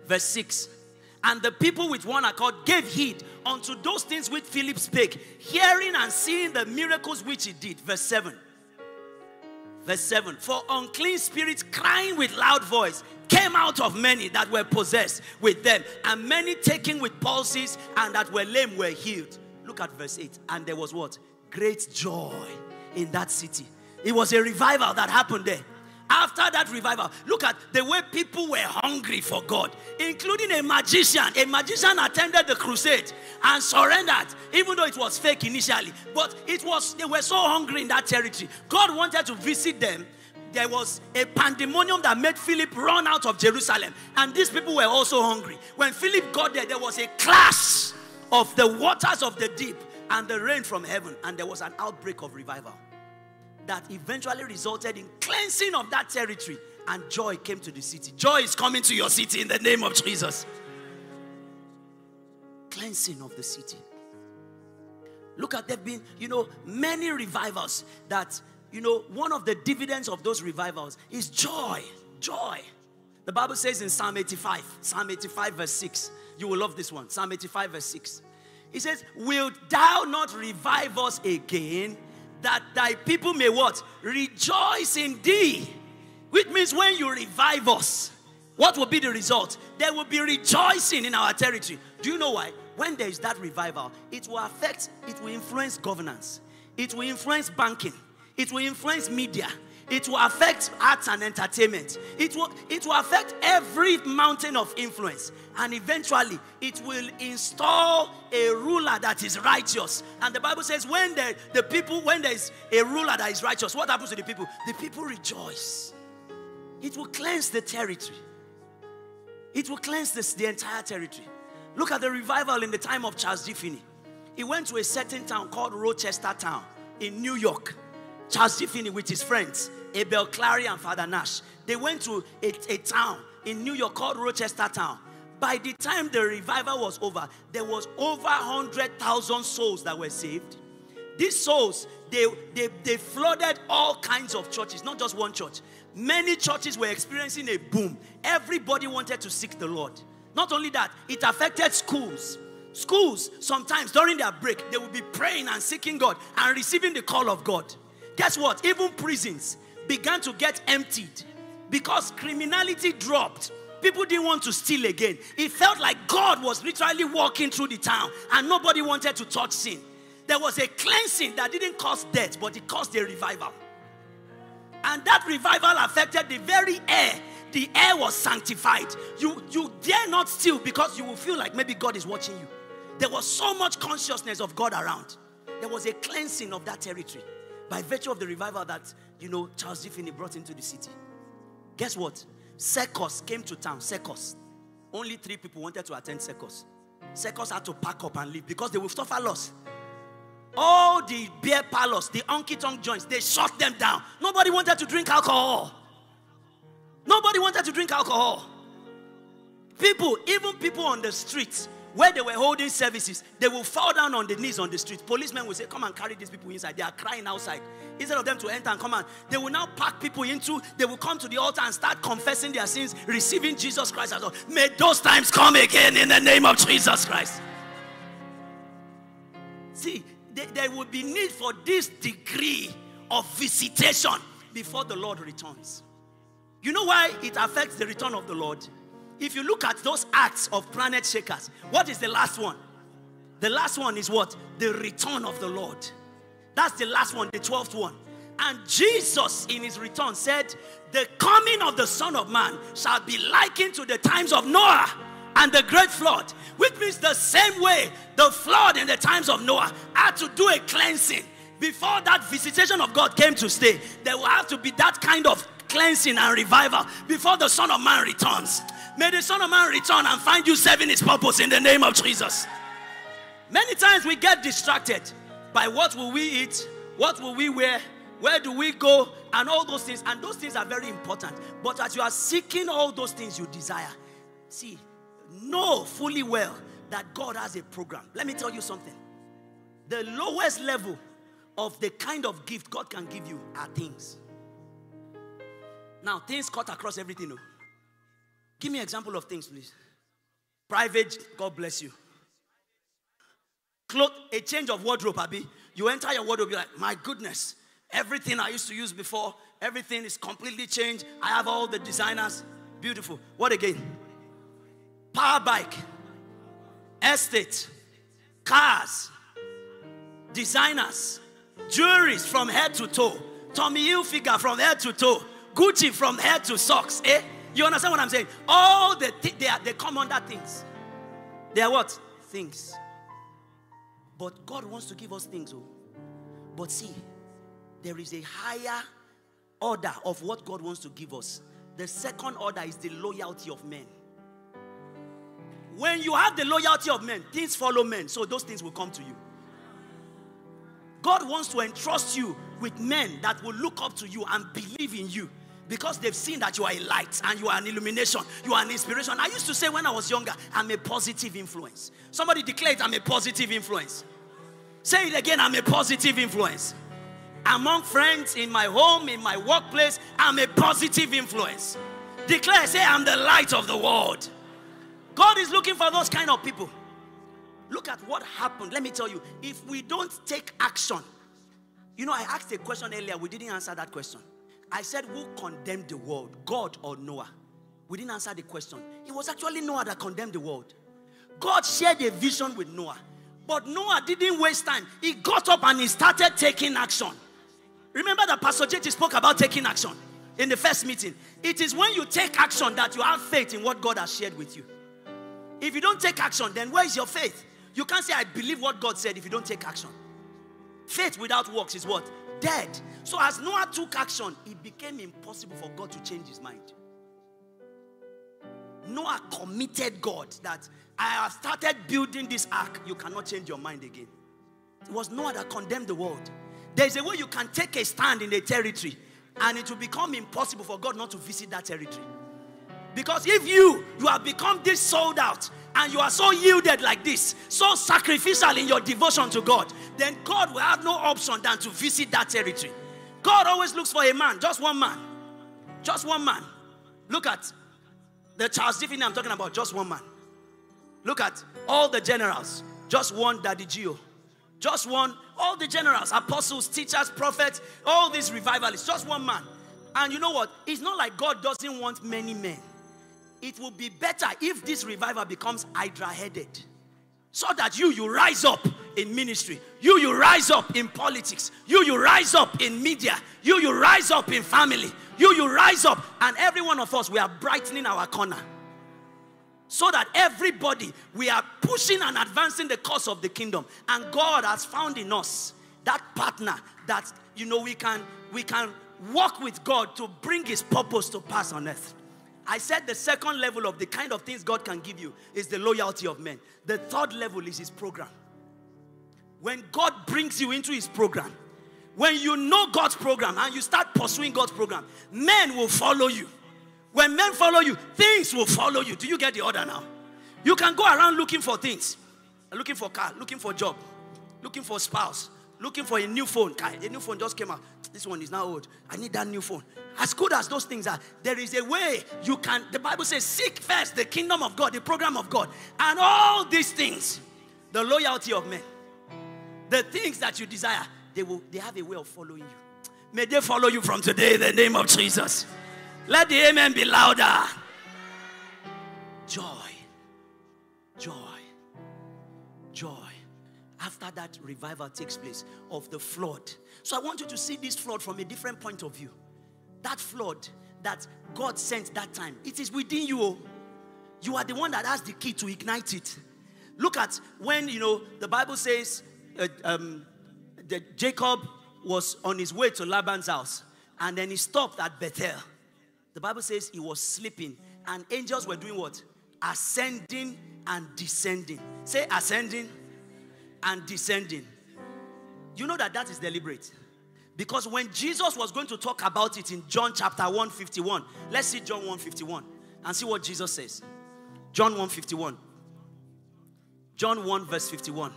Verse 6. And the people with one accord gave heed unto those things which Philip spake, hearing and seeing the miracles which he did. Verse 7. Verse 7 For unclean spirits crying with loud voice came out of many that were possessed with them, and many taken with palsies and that were lame were healed. Look at verse 8. And there was what? Great joy in that city. It was a revival that happened there. After that revival, look at the way people were hungry for God, including a magician. A magician attended the crusade and surrendered, even though it was fake initially. But it was they were so hungry in that territory. God wanted to visit them. There was a pandemonium that made Philip run out of Jerusalem, and these people were also hungry. When Philip got there, there was a clash of the waters of the deep and the rain from heaven, and there was an outbreak of revival that eventually resulted in cleansing of that territory and joy came to the city. Joy is coming to your city in the name of Jesus. Cleansing of the city. Look at there been, you know, many revivals that, you know, one of the dividends of those revivals is joy. Joy. The Bible says in Psalm 85, Psalm 85, verse 6. You will love this one. Psalm 85, verse 6. He says, Wilt thou not revive us again that thy people may what? Rejoice in thee. Which means when you revive us, what will be the result? There will be rejoicing in our territory. Do you know why? When there is that revival, it will affect, it will influence governance, it will influence banking, it will influence media, it will affect arts and entertainment. It will, it will affect every mountain of influence. And eventually, it will install a ruler that is righteous. And the Bible says, when the, the people, when there is a ruler that is righteous, what happens to the people? The people rejoice. It will cleanse the territory. It will cleanse this, the entire territory. Look at the revival in the time of Charles. Finney. He went to a certain town called Rochester Town in New York. Charles. Finney with his friends. Abel Clary and Father Nash. They went to a, a town in New York called Rochester Town. By the time the revival was over, there was over 100,000 souls that were saved. These souls, they, they, they flooded all kinds of churches, not just one church. Many churches were experiencing a boom. Everybody wanted to seek the Lord. Not only that, it affected schools. Schools, sometimes during their break, they would be praying and seeking God and receiving the call of God. Guess what? Even prisons, began to get emptied because criminality dropped. People didn't want to steal again. It felt like God was literally walking through the town and nobody wanted to touch sin. There was a cleansing that didn't cause death, but it caused a revival. And that revival affected the very air. The air was sanctified. You, you dare not steal because you will feel like maybe God is watching you. There was so much consciousness of God around. There was a cleansing of that territory by virtue of the revival that you know, Charles. Finney brought into the city. Guess what? Secos came to town. Secos. Only three people wanted to attend Secos. Secos had to pack up and leave because they will suffer loss. All the beer parlors, the honky tonk joints, they shut them down. Nobody wanted to drink alcohol. Nobody wanted to drink alcohol. People, even people on the streets, where they were holding services, they will fall down on the knees on the street. Policemen will say, Come and carry these people inside. They are crying outside. Instead of them to enter and come out, they will now pack people into, they will come to the altar and start confessing their sins, receiving Jesus Christ as well. May those times come again in the name of Jesus Christ. See, there will be need for this degree of visitation before the Lord returns. You know why it affects the return of the Lord? If you look at those acts of planet shakers, what is the last one? The last one is what? The return of the Lord. That's the last one, the 12th one. And Jesus, in his return, said, The coming of the Son of Man shall be likened to the times of Noah and the great flood, which means the same way the flood in the times of Noah had to do a cleansing. Before that visitation of God came to stay, there will have to be that kind of cleansing and revival before the Son of Man returns. May the Son of Man return and find you serving his purpose in the name of Jesus. Many times we get distracted by what will we eat, what will we wear, where do we go, and all those things. And those things are very important. But as you are seeking all those things you desire, see, know fully well that God has a program. Let me tell you something. The lowest level of the kind of gift God can give you are things. Now, things cut across everything. Oh. Give me an example of things, please. Private, God bless you. Cloth, a change of wardrobe, Abby. You enter your wardrobe, you're like, my goodness, everything I used to use before, everything is completely changed. I have all the designers. Beautiful. What again? Power bike, estate, cars, designers, jewelries from head to toe, Tommy Hilfiger from head to toe, Gucci from head to socks. Eh? You understand what I'm saying? All the th- they, are, they come under things. They are what? Things. But God wants to give us things. Oh. But see, there is a higher order of what God wants to give us. The second order is the loyalty of men. When you have the loyalty of men, things follow men, so those things will come to you. God wants to entrust you with men that will look up to you and believe in you because they've seen that you are a light and you are an illumination, you are an inspiration. I used to say when I was younger, I'm a positive influence. Somebody declared, I'm a positive influence. Say it again, I'm a positive influence. Among friends, in my home, in my workplace, I'm a positive influence. Declare, say, I'm the light of the world. God is looking for those kind of people. Look at what happened. Let me tell you, if we don't take action, you know, I asked a question earlier, we didn't answer that question. I said, Who condemned the world, God or Noah? We didn't answer the question. It was actually Noah that condemned the world. God shared a vision with Noah, but Noah didn't waste time. He got up and he started taking action. Remember that Pastor JT spoke about taking action in the first meeting. It is when you take action that you have faith in what God has shared with you. If you don't take action, then where is your faith? You can't say, I believe what God said if you don't take action. Faith without works is what? Dead. So as Noah took action, it became impossible for God to change his mind. Noah committed God that I have started building this ark. You cannot change your mind again. It was Noah that condemned the world. There's a way you can take a stand in a territory and it will become impossible for God not to visit that territory. Because if you you have become this sold out and you are so yielded like this, so sacrificial in your devotion to God, then God will have no option than to visit that territory. God always looks for a man, just one man. Just one man. Look at the Charles Finney I'm talking about, just one man. Look at all the generals, just one Daddy Geo. Just one, all the generals, apostles, teachers, prophets, all these revivalists, just one man. And you know what? It's not like God doesn't want many men it will be better if this revival becomes hydra headed so that you you rise up in ministry. You you rise up in politics. You you rise up in media. You you rise up in family. You you rise up. And every one of us we are brightening our corner. So that everybody we are pushing and advancing the cause of the kingdom. And god has found in us that partner that you know we can we can work with god to bring his purpose to pass on earth I said the second level of the kind of things God can give you is the loyalty of men. The third level is His program. When God brings you into His program, when you know God's program and you start pursuing God's program, men will follow you. When men follow you, things will follow you. Do you get the order now? You can go around looking for things, looking for car, looking for job, looking for spouse, looking for a new phone. A new phone just came out. This one is now old. I need that new phone. As good as those things are, there is a way you can. The Bible says, seek first the kingdom of God, the program of God, and all these things, the loyalty of men, the things that you desire, they will they have a way of following you. May they follow you from today in the name of Jesus. Let the amen be louder. Joy, joy, joy after that revival takes place of the flood. So I want you to see this flood from a different point of view. That flood that God sent that time, it is within you. Oh. You are the one that has the key to ignite it. Look at when, you know, the Bible says uh, um, that Jacob was on his way to Laban's house and then he stopped at Bethel. The Bible says he was sleeping and angels were doing what? Ascending and descending. Say ascending and descending. You know that that is deliberate. Because when Jesus was going to talk about it in John chapter 151, let's see John 151 and see what Jesus says. John 151. John 1 verse 51.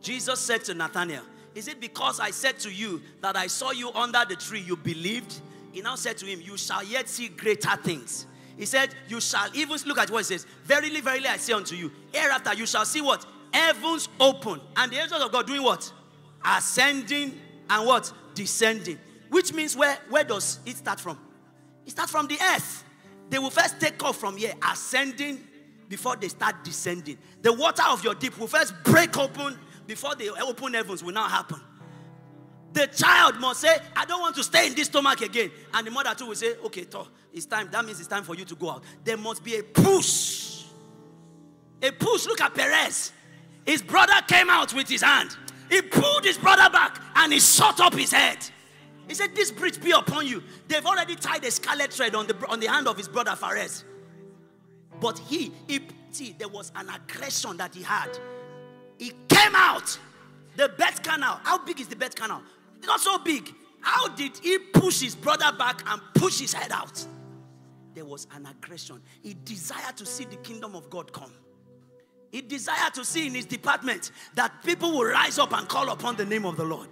Jesus said to Nathanael, Is it because I said to you that I saw you under the tree, you believed? He now said to him, You shall yet see greater things. He said, You shall even look at what it says. Verily, verily, I say unto you, hereafter you shall see what? Heavens open. And the angels of God doing what? Ascending and what? Descending. Which means where, where does it start from? It starts from the earth. They will first take off from here, ascending before they start descending. The water of your deep will first break open before the open heavens will now happen. The child must say, I don't want to stay in this stomach again. And the mother too will say, Okay, Thor, it's time. That means it's time for you to go out. There must be a push. A push. Look at Perez. His brother came out with his hand. He pulled his brother back and he shot up his head. He said, This bridge be upon you. They've already tied a scarlet thread on the, on the hand of his brother Phares. But he, he, see, there was an aggression that he had. He came out. The birth canal. How big is the birth canal? Not so big. How did he push his brother back and push his head out? There was an aggression. He desired to see the kingdom of God come. He desired to see in his department that people will rise up and call upon the name of the Lord.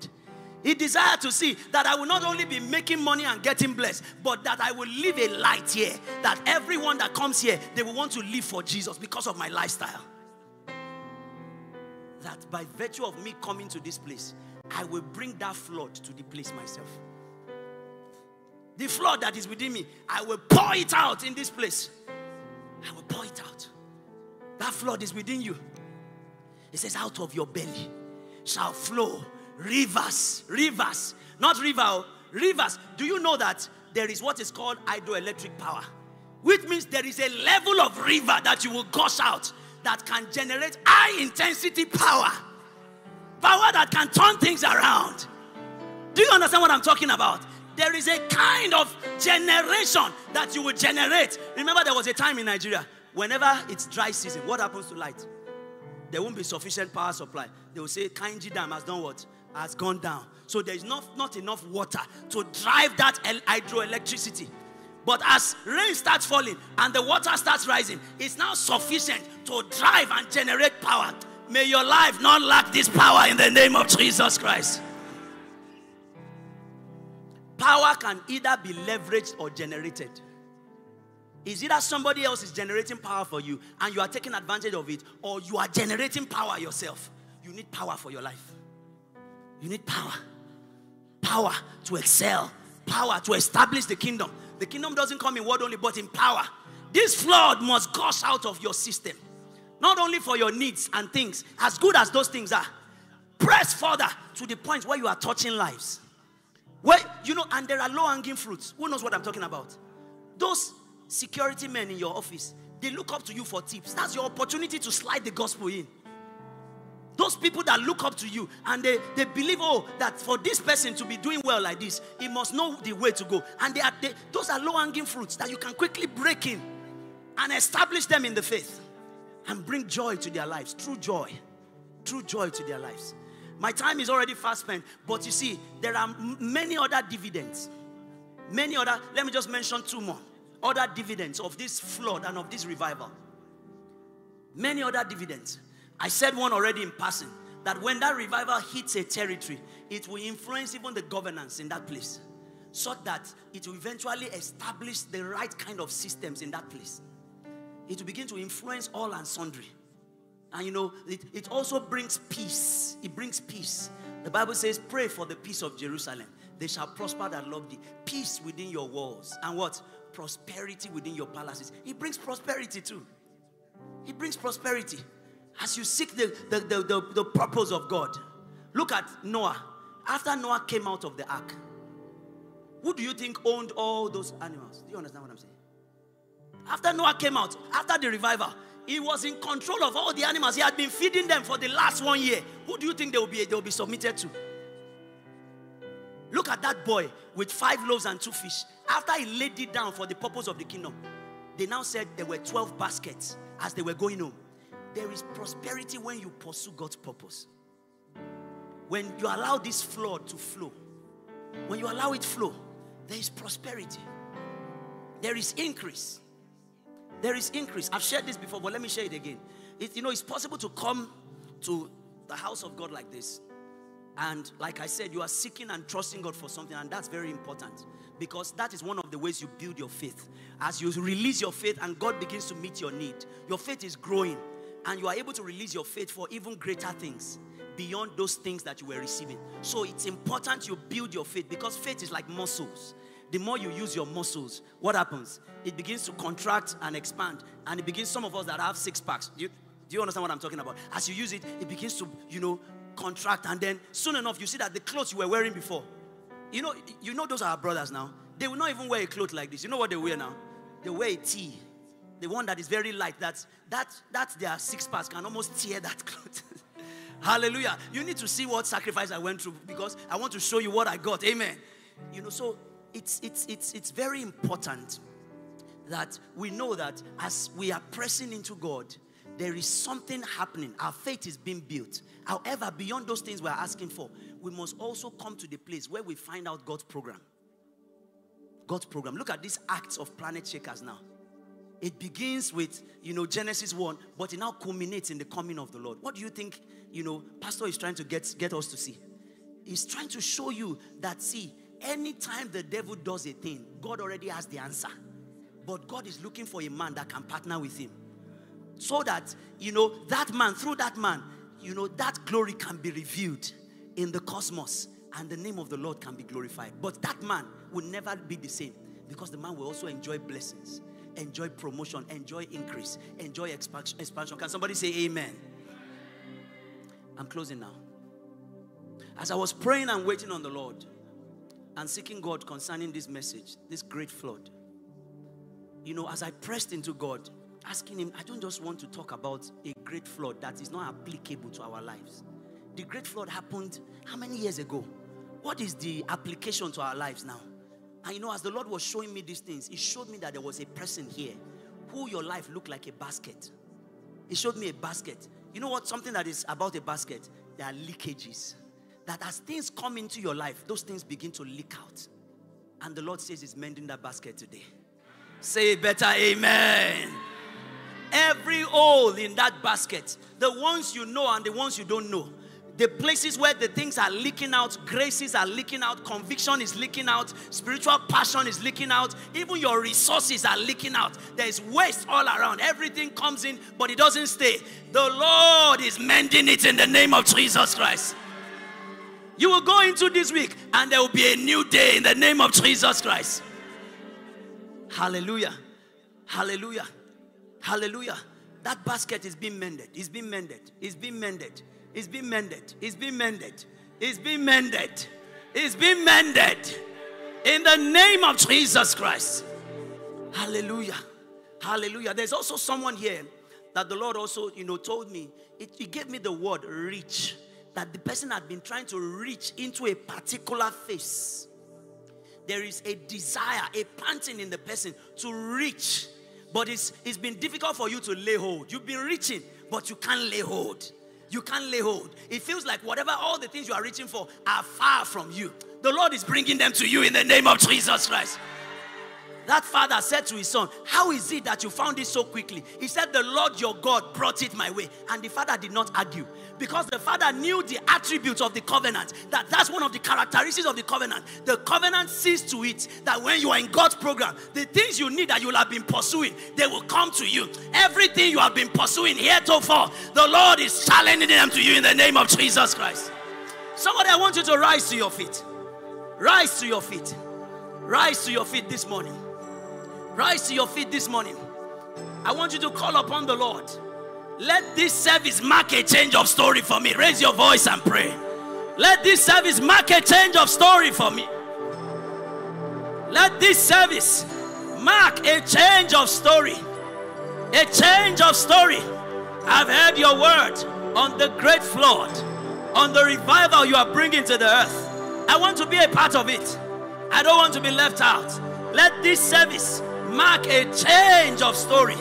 He desired to see that I will not only be making money and getting blessed, but that I will live a light here. That everyone that comes here, they will want to live for Jesus because of my lifestyle. That by virtue of me coming to this place, I will bring that flood to the place myself. The flood that is within me, I will pour it out in this place. I will pour it out. That flood is within you. It says, out of your belly shall flow rivers, rivers, not river, oh, rivers. Do you know that there is what is called hydroelectric power? Which means there is a level of river that you will gush out that can generate high intensity power. Power that can turn things around. Do you understand what I'm talking about? There is a kind of generation that you will generate. Remember, there was a time in Nigeria, whenever it's dry season, what happens to light? There won't be sufficient power supply. They will say, Kainji Dam has done what? Has gone down. So there's not, not enough water to drive that hydroelectricity. But as rain starts falling and the water starts rising, it's now sufficient to drive and generate power. May your life not lack this power in the name of Jesus Christ. Power can either be leveraged or generated. Is either somebody else is generating power for you and you are taking advantage of it, or you are generating power yourself. You need power for your life. You need power. Power to excel, power to establish the kingdom. The kingdom doesn't come in word only, but in power. This flood must gush out of your system, not only for your needs and things, as good as those things are. Press further to the point where you are touching lives. Where, you know, and there are low hanging fruits. Who knows what I'm talking about? Those security men in your office, they look up to you for tips. That's your opportunity to slide the gospel in. Those people that look up to you and they, they believe, oh, that for this person to be doing well like this, he must know the way to go. And they are they, those are low hanging fruits that you can quickly break in and establish them in the faith and bring joy to their lives. True joy. True joy to their lives. My time is already fast spent, but you see, there are many other dividends. Many other, let me just mention two more other dividends of this flood and of this revival. Many other dividends. I said one already in passing that when that revival hits a territory, it will influence even the governance in that place, so that it will eventually establish the right kind of systems in that place. It will begin to influence all and sundry. And you know, it, it also brings peace. It brings peace. The Bible says, Pray for the peace of Jerusalem. They shall prosper that love thee. Peace within your walls. And what? Prosperity within your palaces. He brings prosperity too. He brings prosperity. As you seek the, the, the, the, the purpose of God, look at Noah. After Noah came out of the ark, who do you think owned all those animals? Do you understand what I'm saying? After Noah came out, after the revival, he was in control of all the animals. He had been feeding them for the last one year. Who do you think they will be, they will be submitted to? Look at that boy with five loaves and two fish. After he laid it down for the purpose of the kingdom, they now said there were 12 baskets as they were going home. There is prosperity when you pursue God's purpose. when you allow this flood to flow, when you allow it flow, there is prosperity. There is increase. There is increase. I've shared this before, but let me share it again. It, you know, it's possible to come to the house of God like this. And like I said, you are seeking and trusting God for something, and that's very important because that is one of the ways you build your faith. As you release your faith and God begins to meet your need, your faith is growing, and you are able to release your faith for even greater things beyond those things that you were receiving. So it's important you build your faith because faith is like muscles. The more you use your muscles, what happens? It begins to contract and expand, and it begins. Some of us that have six packs, do you, do you understand what I'm talking about? As you use it, it begins to, you know, contract, and then soon enough, you see that the clothes you were wearing before, you know, you know those are our brothers now. They will not even wear a cloth like this. You know what they wear now? They wear a tee, the one that is very light. That's that that's their six packs can almost tear that cloth. Hallelujah. You need to see what sacrifice I went through because I want to show you what I got. Amen. You know, so it's it's it's it's very important that we know that as we are pressing into God, there is something happening. Our faith is being built. However, beyond those things we're asking for, we must also come to the place where we find out God's program. God's program. Look at these acts of planet shakers now. It begins with, you know, Genesis 1, but it now culminates in the coming of the Lord. What do you think, you know, Pastor is trying to get, get us to see? He's trying to show you that, see, anytime the devil does a thing, God already has the answer. But God is looking for a man that can partner with him. So that, you know, that man, through that man, you know, that glory can be revealed in the cosmos and the name of the Lord can be glorified. But that man will never be the same because the man will also enjoy blessings, enjoy promotion, enjoy increase, enjoy expansion. Can somebody say amen? I'm closing now. As I was praying and waiting on the Lord and seeking God concerning this message, this great flood, you know, as I pressed into God, asking Him, I don't just want to talk about a great flood that is not applicable to our lives. The great flood happened how many years ago? What is the application to our lives now? And you know, as the Lord was showing me these things, He showed me that there was a person here who your life looked like a basket. He showed me a basket. You know what? Something that is about a basket, there are leakages. That as things come into your life, those things begin to leak out. And the Lord says He's mending that basket today. Say better, Amen. Every hole in that basket, the ones you know and the ones you don't know, the places where the things are leaking out, graces are leaking out, conviction is leaking out, spiritual passion is leaking out, even your resources are leaking out. There is waste all around. Everything comes in, but it doesn't stay. The Lord is mending it in the name of Jesus Christ. You will go into this week and there will be a new day in the name of Jesus Christ. Hallelujah. Hallelujah. Hallelujah. That basket is being mended. It's being mended. It's being mended. It's been mended. It's been mended. It's been mended. It's been mended. In the name of Jesus Christ. Hallelujah. Hallelujah. There's also someone here that the Lord also, you know, told me. It, he gave me the word reach. That the person had been trying to reach into a particular face. There is a desire, a panting in the person to reach. But it's, it's been difficult for you to lay hold. You've been reaching, but you can't lay hold you can't lay hold. It feels like whatever all the things you are reaching for are far from you. The Lord is bringing them to you in the name of Jesus Christ. That father said to his son, How is it that you found it so quickly? He said, The Lord your God brought it my way. And the father did not argue because the father knew the attributes of the covenant. That that's one of the characteristics of the covenant. The covenant sees to it that when you are in God's program, the things you need that you have been pursuing, they will come to you. Everything you have been pursuing heretofore, the Lord is challenging them to you in the name of Jesus Christ. Somebody, I want you to rise to your feet. Rise to your feet. Rise to your feet this morning. Rise to your feet this morning. I want you to call upon the Lord. Let this service mark a change of story for me. Raise your voice and pray. Let this service mark a change of story for me. Let this service mark a change of story. A change of story. I've heard your word on the great flood, on the revival you are bringing to the earth. I want to be a part of it. I don't want to be left out. Let this service mark a change of story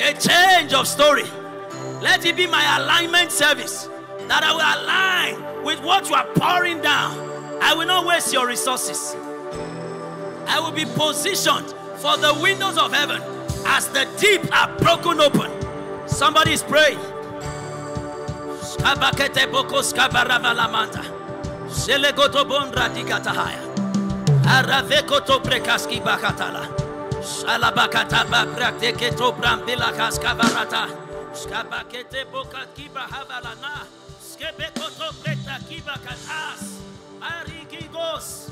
a change of story. Let it be my alignment service that I will align with what you are pouring down. I will not waste your resources. I will be positioned for the windows of heaven as the deep are broken open. Somebody is praying. Shalabakata baprakteke to brambila kaskavarata. Skabakete bokat kiba havalana. Skebekoto preta kiba katas. Arigigos.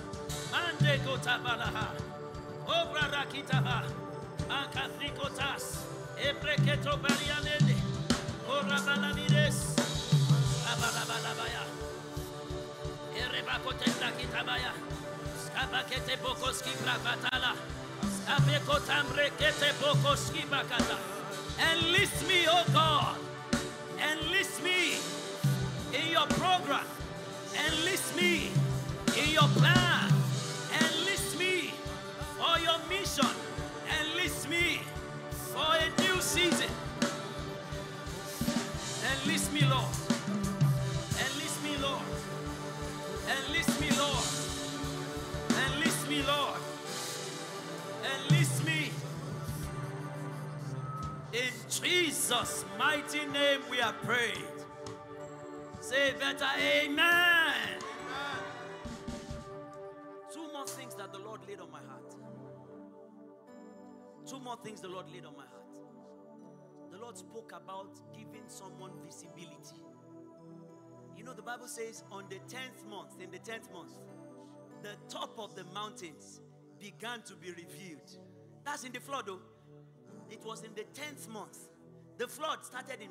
Mande gotabalaha. Obra rakitaha. Akatrikotas. Ebreketo barianende. Ora balanides. Abalabalabaya. Erebakotenda kitabaya. Skabakete bokoski bravatala. Enlist me, oh God. Enlist me in your program. Enlist me in your plan. Enlist me for your mission. Enlist me for a new season. Enlist me, Lord. Enlist me, Lord. Enlist Jesus' mighty name we are prayed. Say better, Amen. Two more things that the Lord laid on my heart. Two more things the Lord laid on my heart. The Lord spoke about giving someone visibility. You know, the Bible says on the 10th month, in the 10th month, the top of the mountains began to be revealed. That's in the flood, though. It was in the 10th month. The flood started in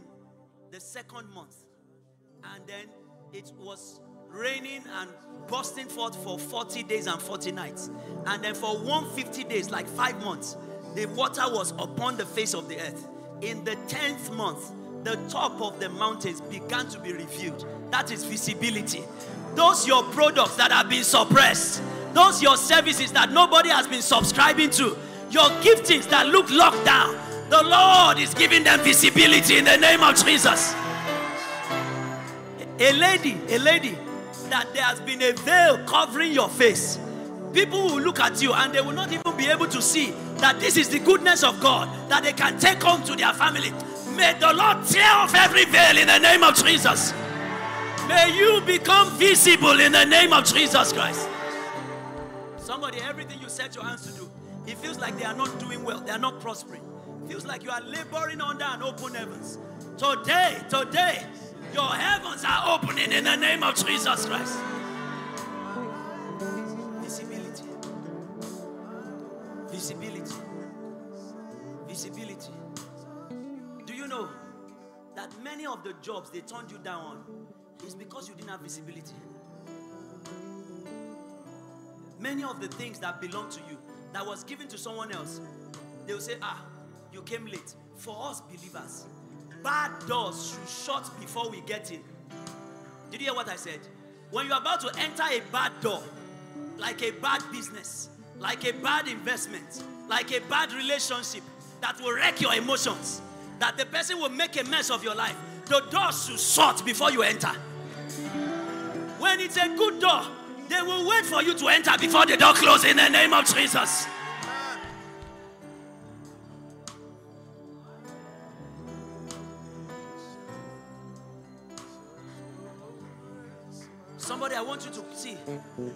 the second month. And then it was raining and bursting forth for 40 days and 40 nights. And then for 150 days, like five months, the water was upon the face of the earth. In the 10th month, the top of the mountains began to be revealed. That is visibility. Those your products that have been suppressed, those your services that nobody has been subscribing to, your giftings that look locked down, the Lord is giving them visibility in the name of Jesus. A lady, a lady, that there has been a veil covering your face. People will look at you and they will not even be able to see that this is the goodness of God that they can take home to their family. May the Lord tear off every veil in the name of Jesus. May you become visible in the name of Jesus Christ. Somebody, everything you set your hands to do, it feels like they are not doing well, they are not prospering. Feels like you are laboring under an open heavens. Today, today, your heavens are opening in the name of Jesus Christ. Visibility. Visibility. Visibility. Do you know that many of the jobs they turned you down on is because you didn't have visibility? Many of the things that belong to you that was given to someone else, they will say, Ah, you came late. For us believers, bad doors should shut before we get in. Did you hear what I said? When you're about to enter a bad door, like a bad business, like a bad investment, like a bad relationship that will wreck your emotions, that the person will make a mess of your life, the door should shut before you enter. When it's a good door, they will wait for you to enter before the door closes in the name of Jesus.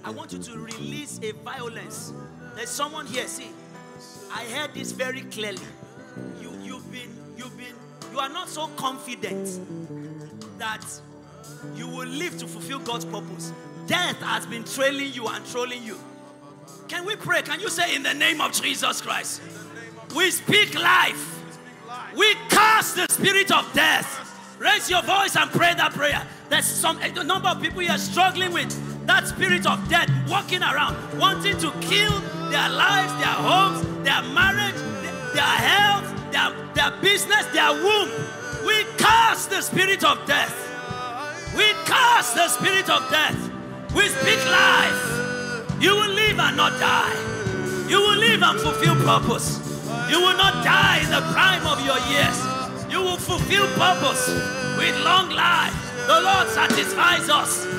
I want you to release a violence. There's someone here. See, I heard this very clearly. You, you've been, you've been, you are not so confident that you will live to fulfill God's purpose. Death has been trailing you and trolling you. Can we pray? Can you say in the name of Jesus Christ? We speak life. We cast the spirit of death. Raise your voice and pray that prayer. There's some a number of people here struggling with that spirit of death walking around, wanting to kill their lives, their homes, their marriage, their health, their, their business, their womb. We cast the spirit of death. We cast the spirit of death. We speak life. You will live and not die. You will live and fulfill purpose. You will not die in the prime of your years. You will fulfill purpose with long life. The Lord satisfies us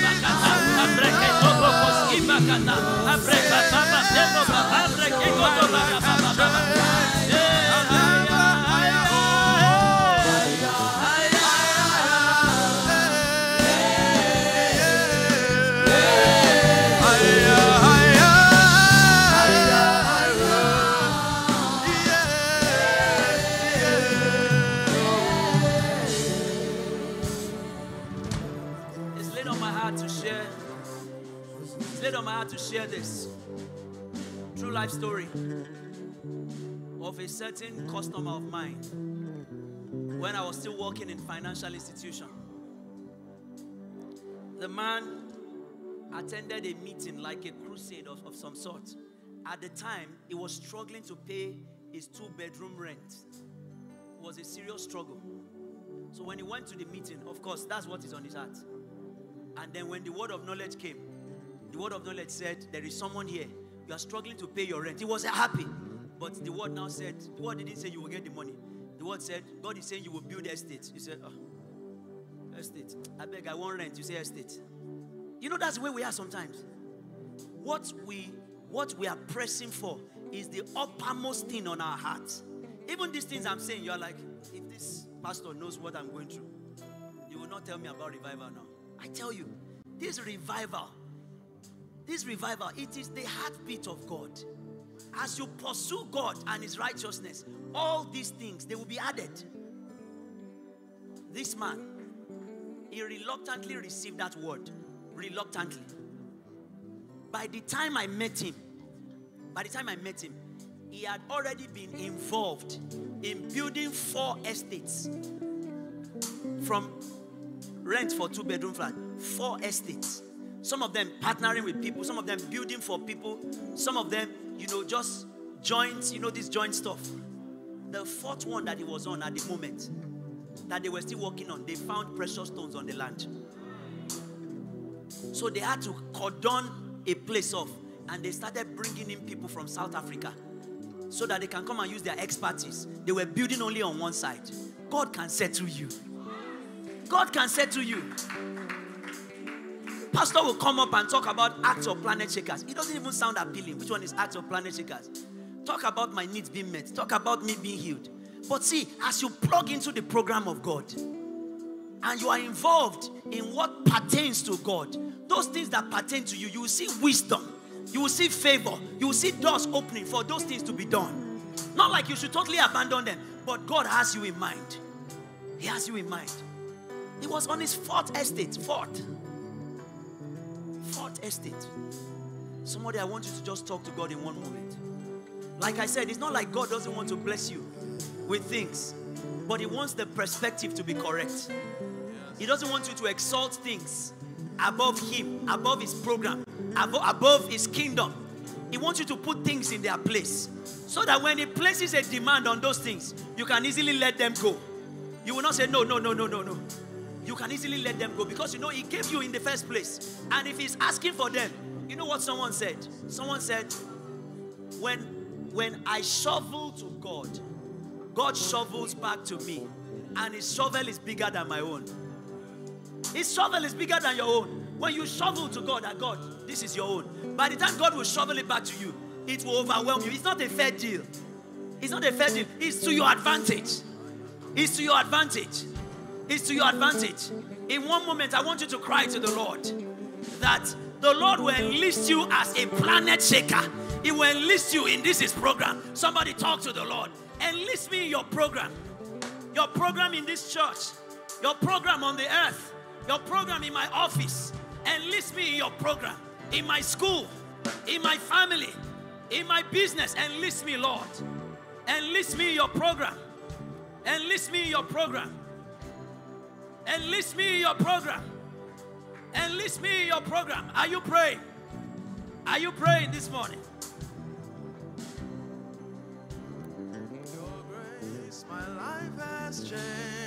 Dios. Life story of a certain customer of mine when I was still working in financial institution. The man attended a meeting like a crusade of, of some sort. At the time, he was struggling to pay his two bedroom rent. It was a serious struggle. So when he went to the meeting, of course, that's what is on his heart. And then when the word of knowledge came, the word of knowledge said, There is someone here. You are struggling to pay your rent. He was happy. But the word now said, The word didn't say you will get the money. The word said, God is saying you will build estate. You said, Oh, estate. I beg, I want rent. You say estate. You know that's the way we are sometimes. What we what we are pressing for is the uppermost thing on our hearts. Even these things I'm saying, you're like, if this pastor knows what I'm going through, he will not tell me about revival now. I tell you, this revival, this revival, it is the heartbeat of God. As you pursue God and His righteousness, all these things they will be added. This man, he reluctantly received that word. Reluctantly. By the time I met him, by the time I met him, he had already been involved in building four estates from rent for two bedroom flat, four estates. Some of them partnering with people, some of them building for people, some of them, you know, just joint, you know, this joint stuff. The fourth one that he was on at the moment, that they were still working on, they found precious stones on the land. So they had to cordon a place off and they started bringing in people from South Africa so that they can come and use their expertise. They were building only on one side. God can settle you. God can settle you. Pastor will come up and talk about acts of planet shakers. It doesn't even sound appealing. Which one is acts of planet shakers? Talk about my needs being met. Talk about me being healed. But see, as you plug into the program of God and you are involved in what pertains to God, those things that pertain to you, you will see wisdom, you will see favor, you will see doors opening for those things to be done. Not like you should totally abandon them, but God has you in mind. He has you in mind. He was on his fourth estate, fourth. Fourth estate. Somebody, I want you to just talk to God in one moment. Like I said, it's not like God doesn't want to bless you with things, but He wants the perspective to be correct. He doesn't want you to exalt things above Him, above His program, above, above His kingdom. He wants you to put things in their place so that when He places a demand on those things, you can easily let them go. You will not say, No, no, no, no, no, no. You can easily let them go because you know He gave you in the first place. And if He's asking for them, you know what someone said? Someone said, when when I shovel to God, God shovels back to me, and His shovel is bigger than my own. His shovel is bigger than your own. When you shovel to God, that God, this is your own. By the time God will shovel it back to you, it will overwhelm you. It's not a fair deal. It's not a fair deal. It's to your advantage. It's to your advantage. It's to your advantage. In one moment, I want you to cry to the Lord that the Lord will enlist you as a planet shaker. He will enlist you in this his program. Somebody talk to the Lord. Enlist me in your program. Your program in this church. Your program on the earth. Your program in my office. Enlist me in your program. In my school. In my family. In my business. Enlist me, Lord. Enlist me in your program. Enlist me in your program. Enlist me in your program. Enlist me in your program. Are you praying? Are you praying this morning? Your grace, my life has changed.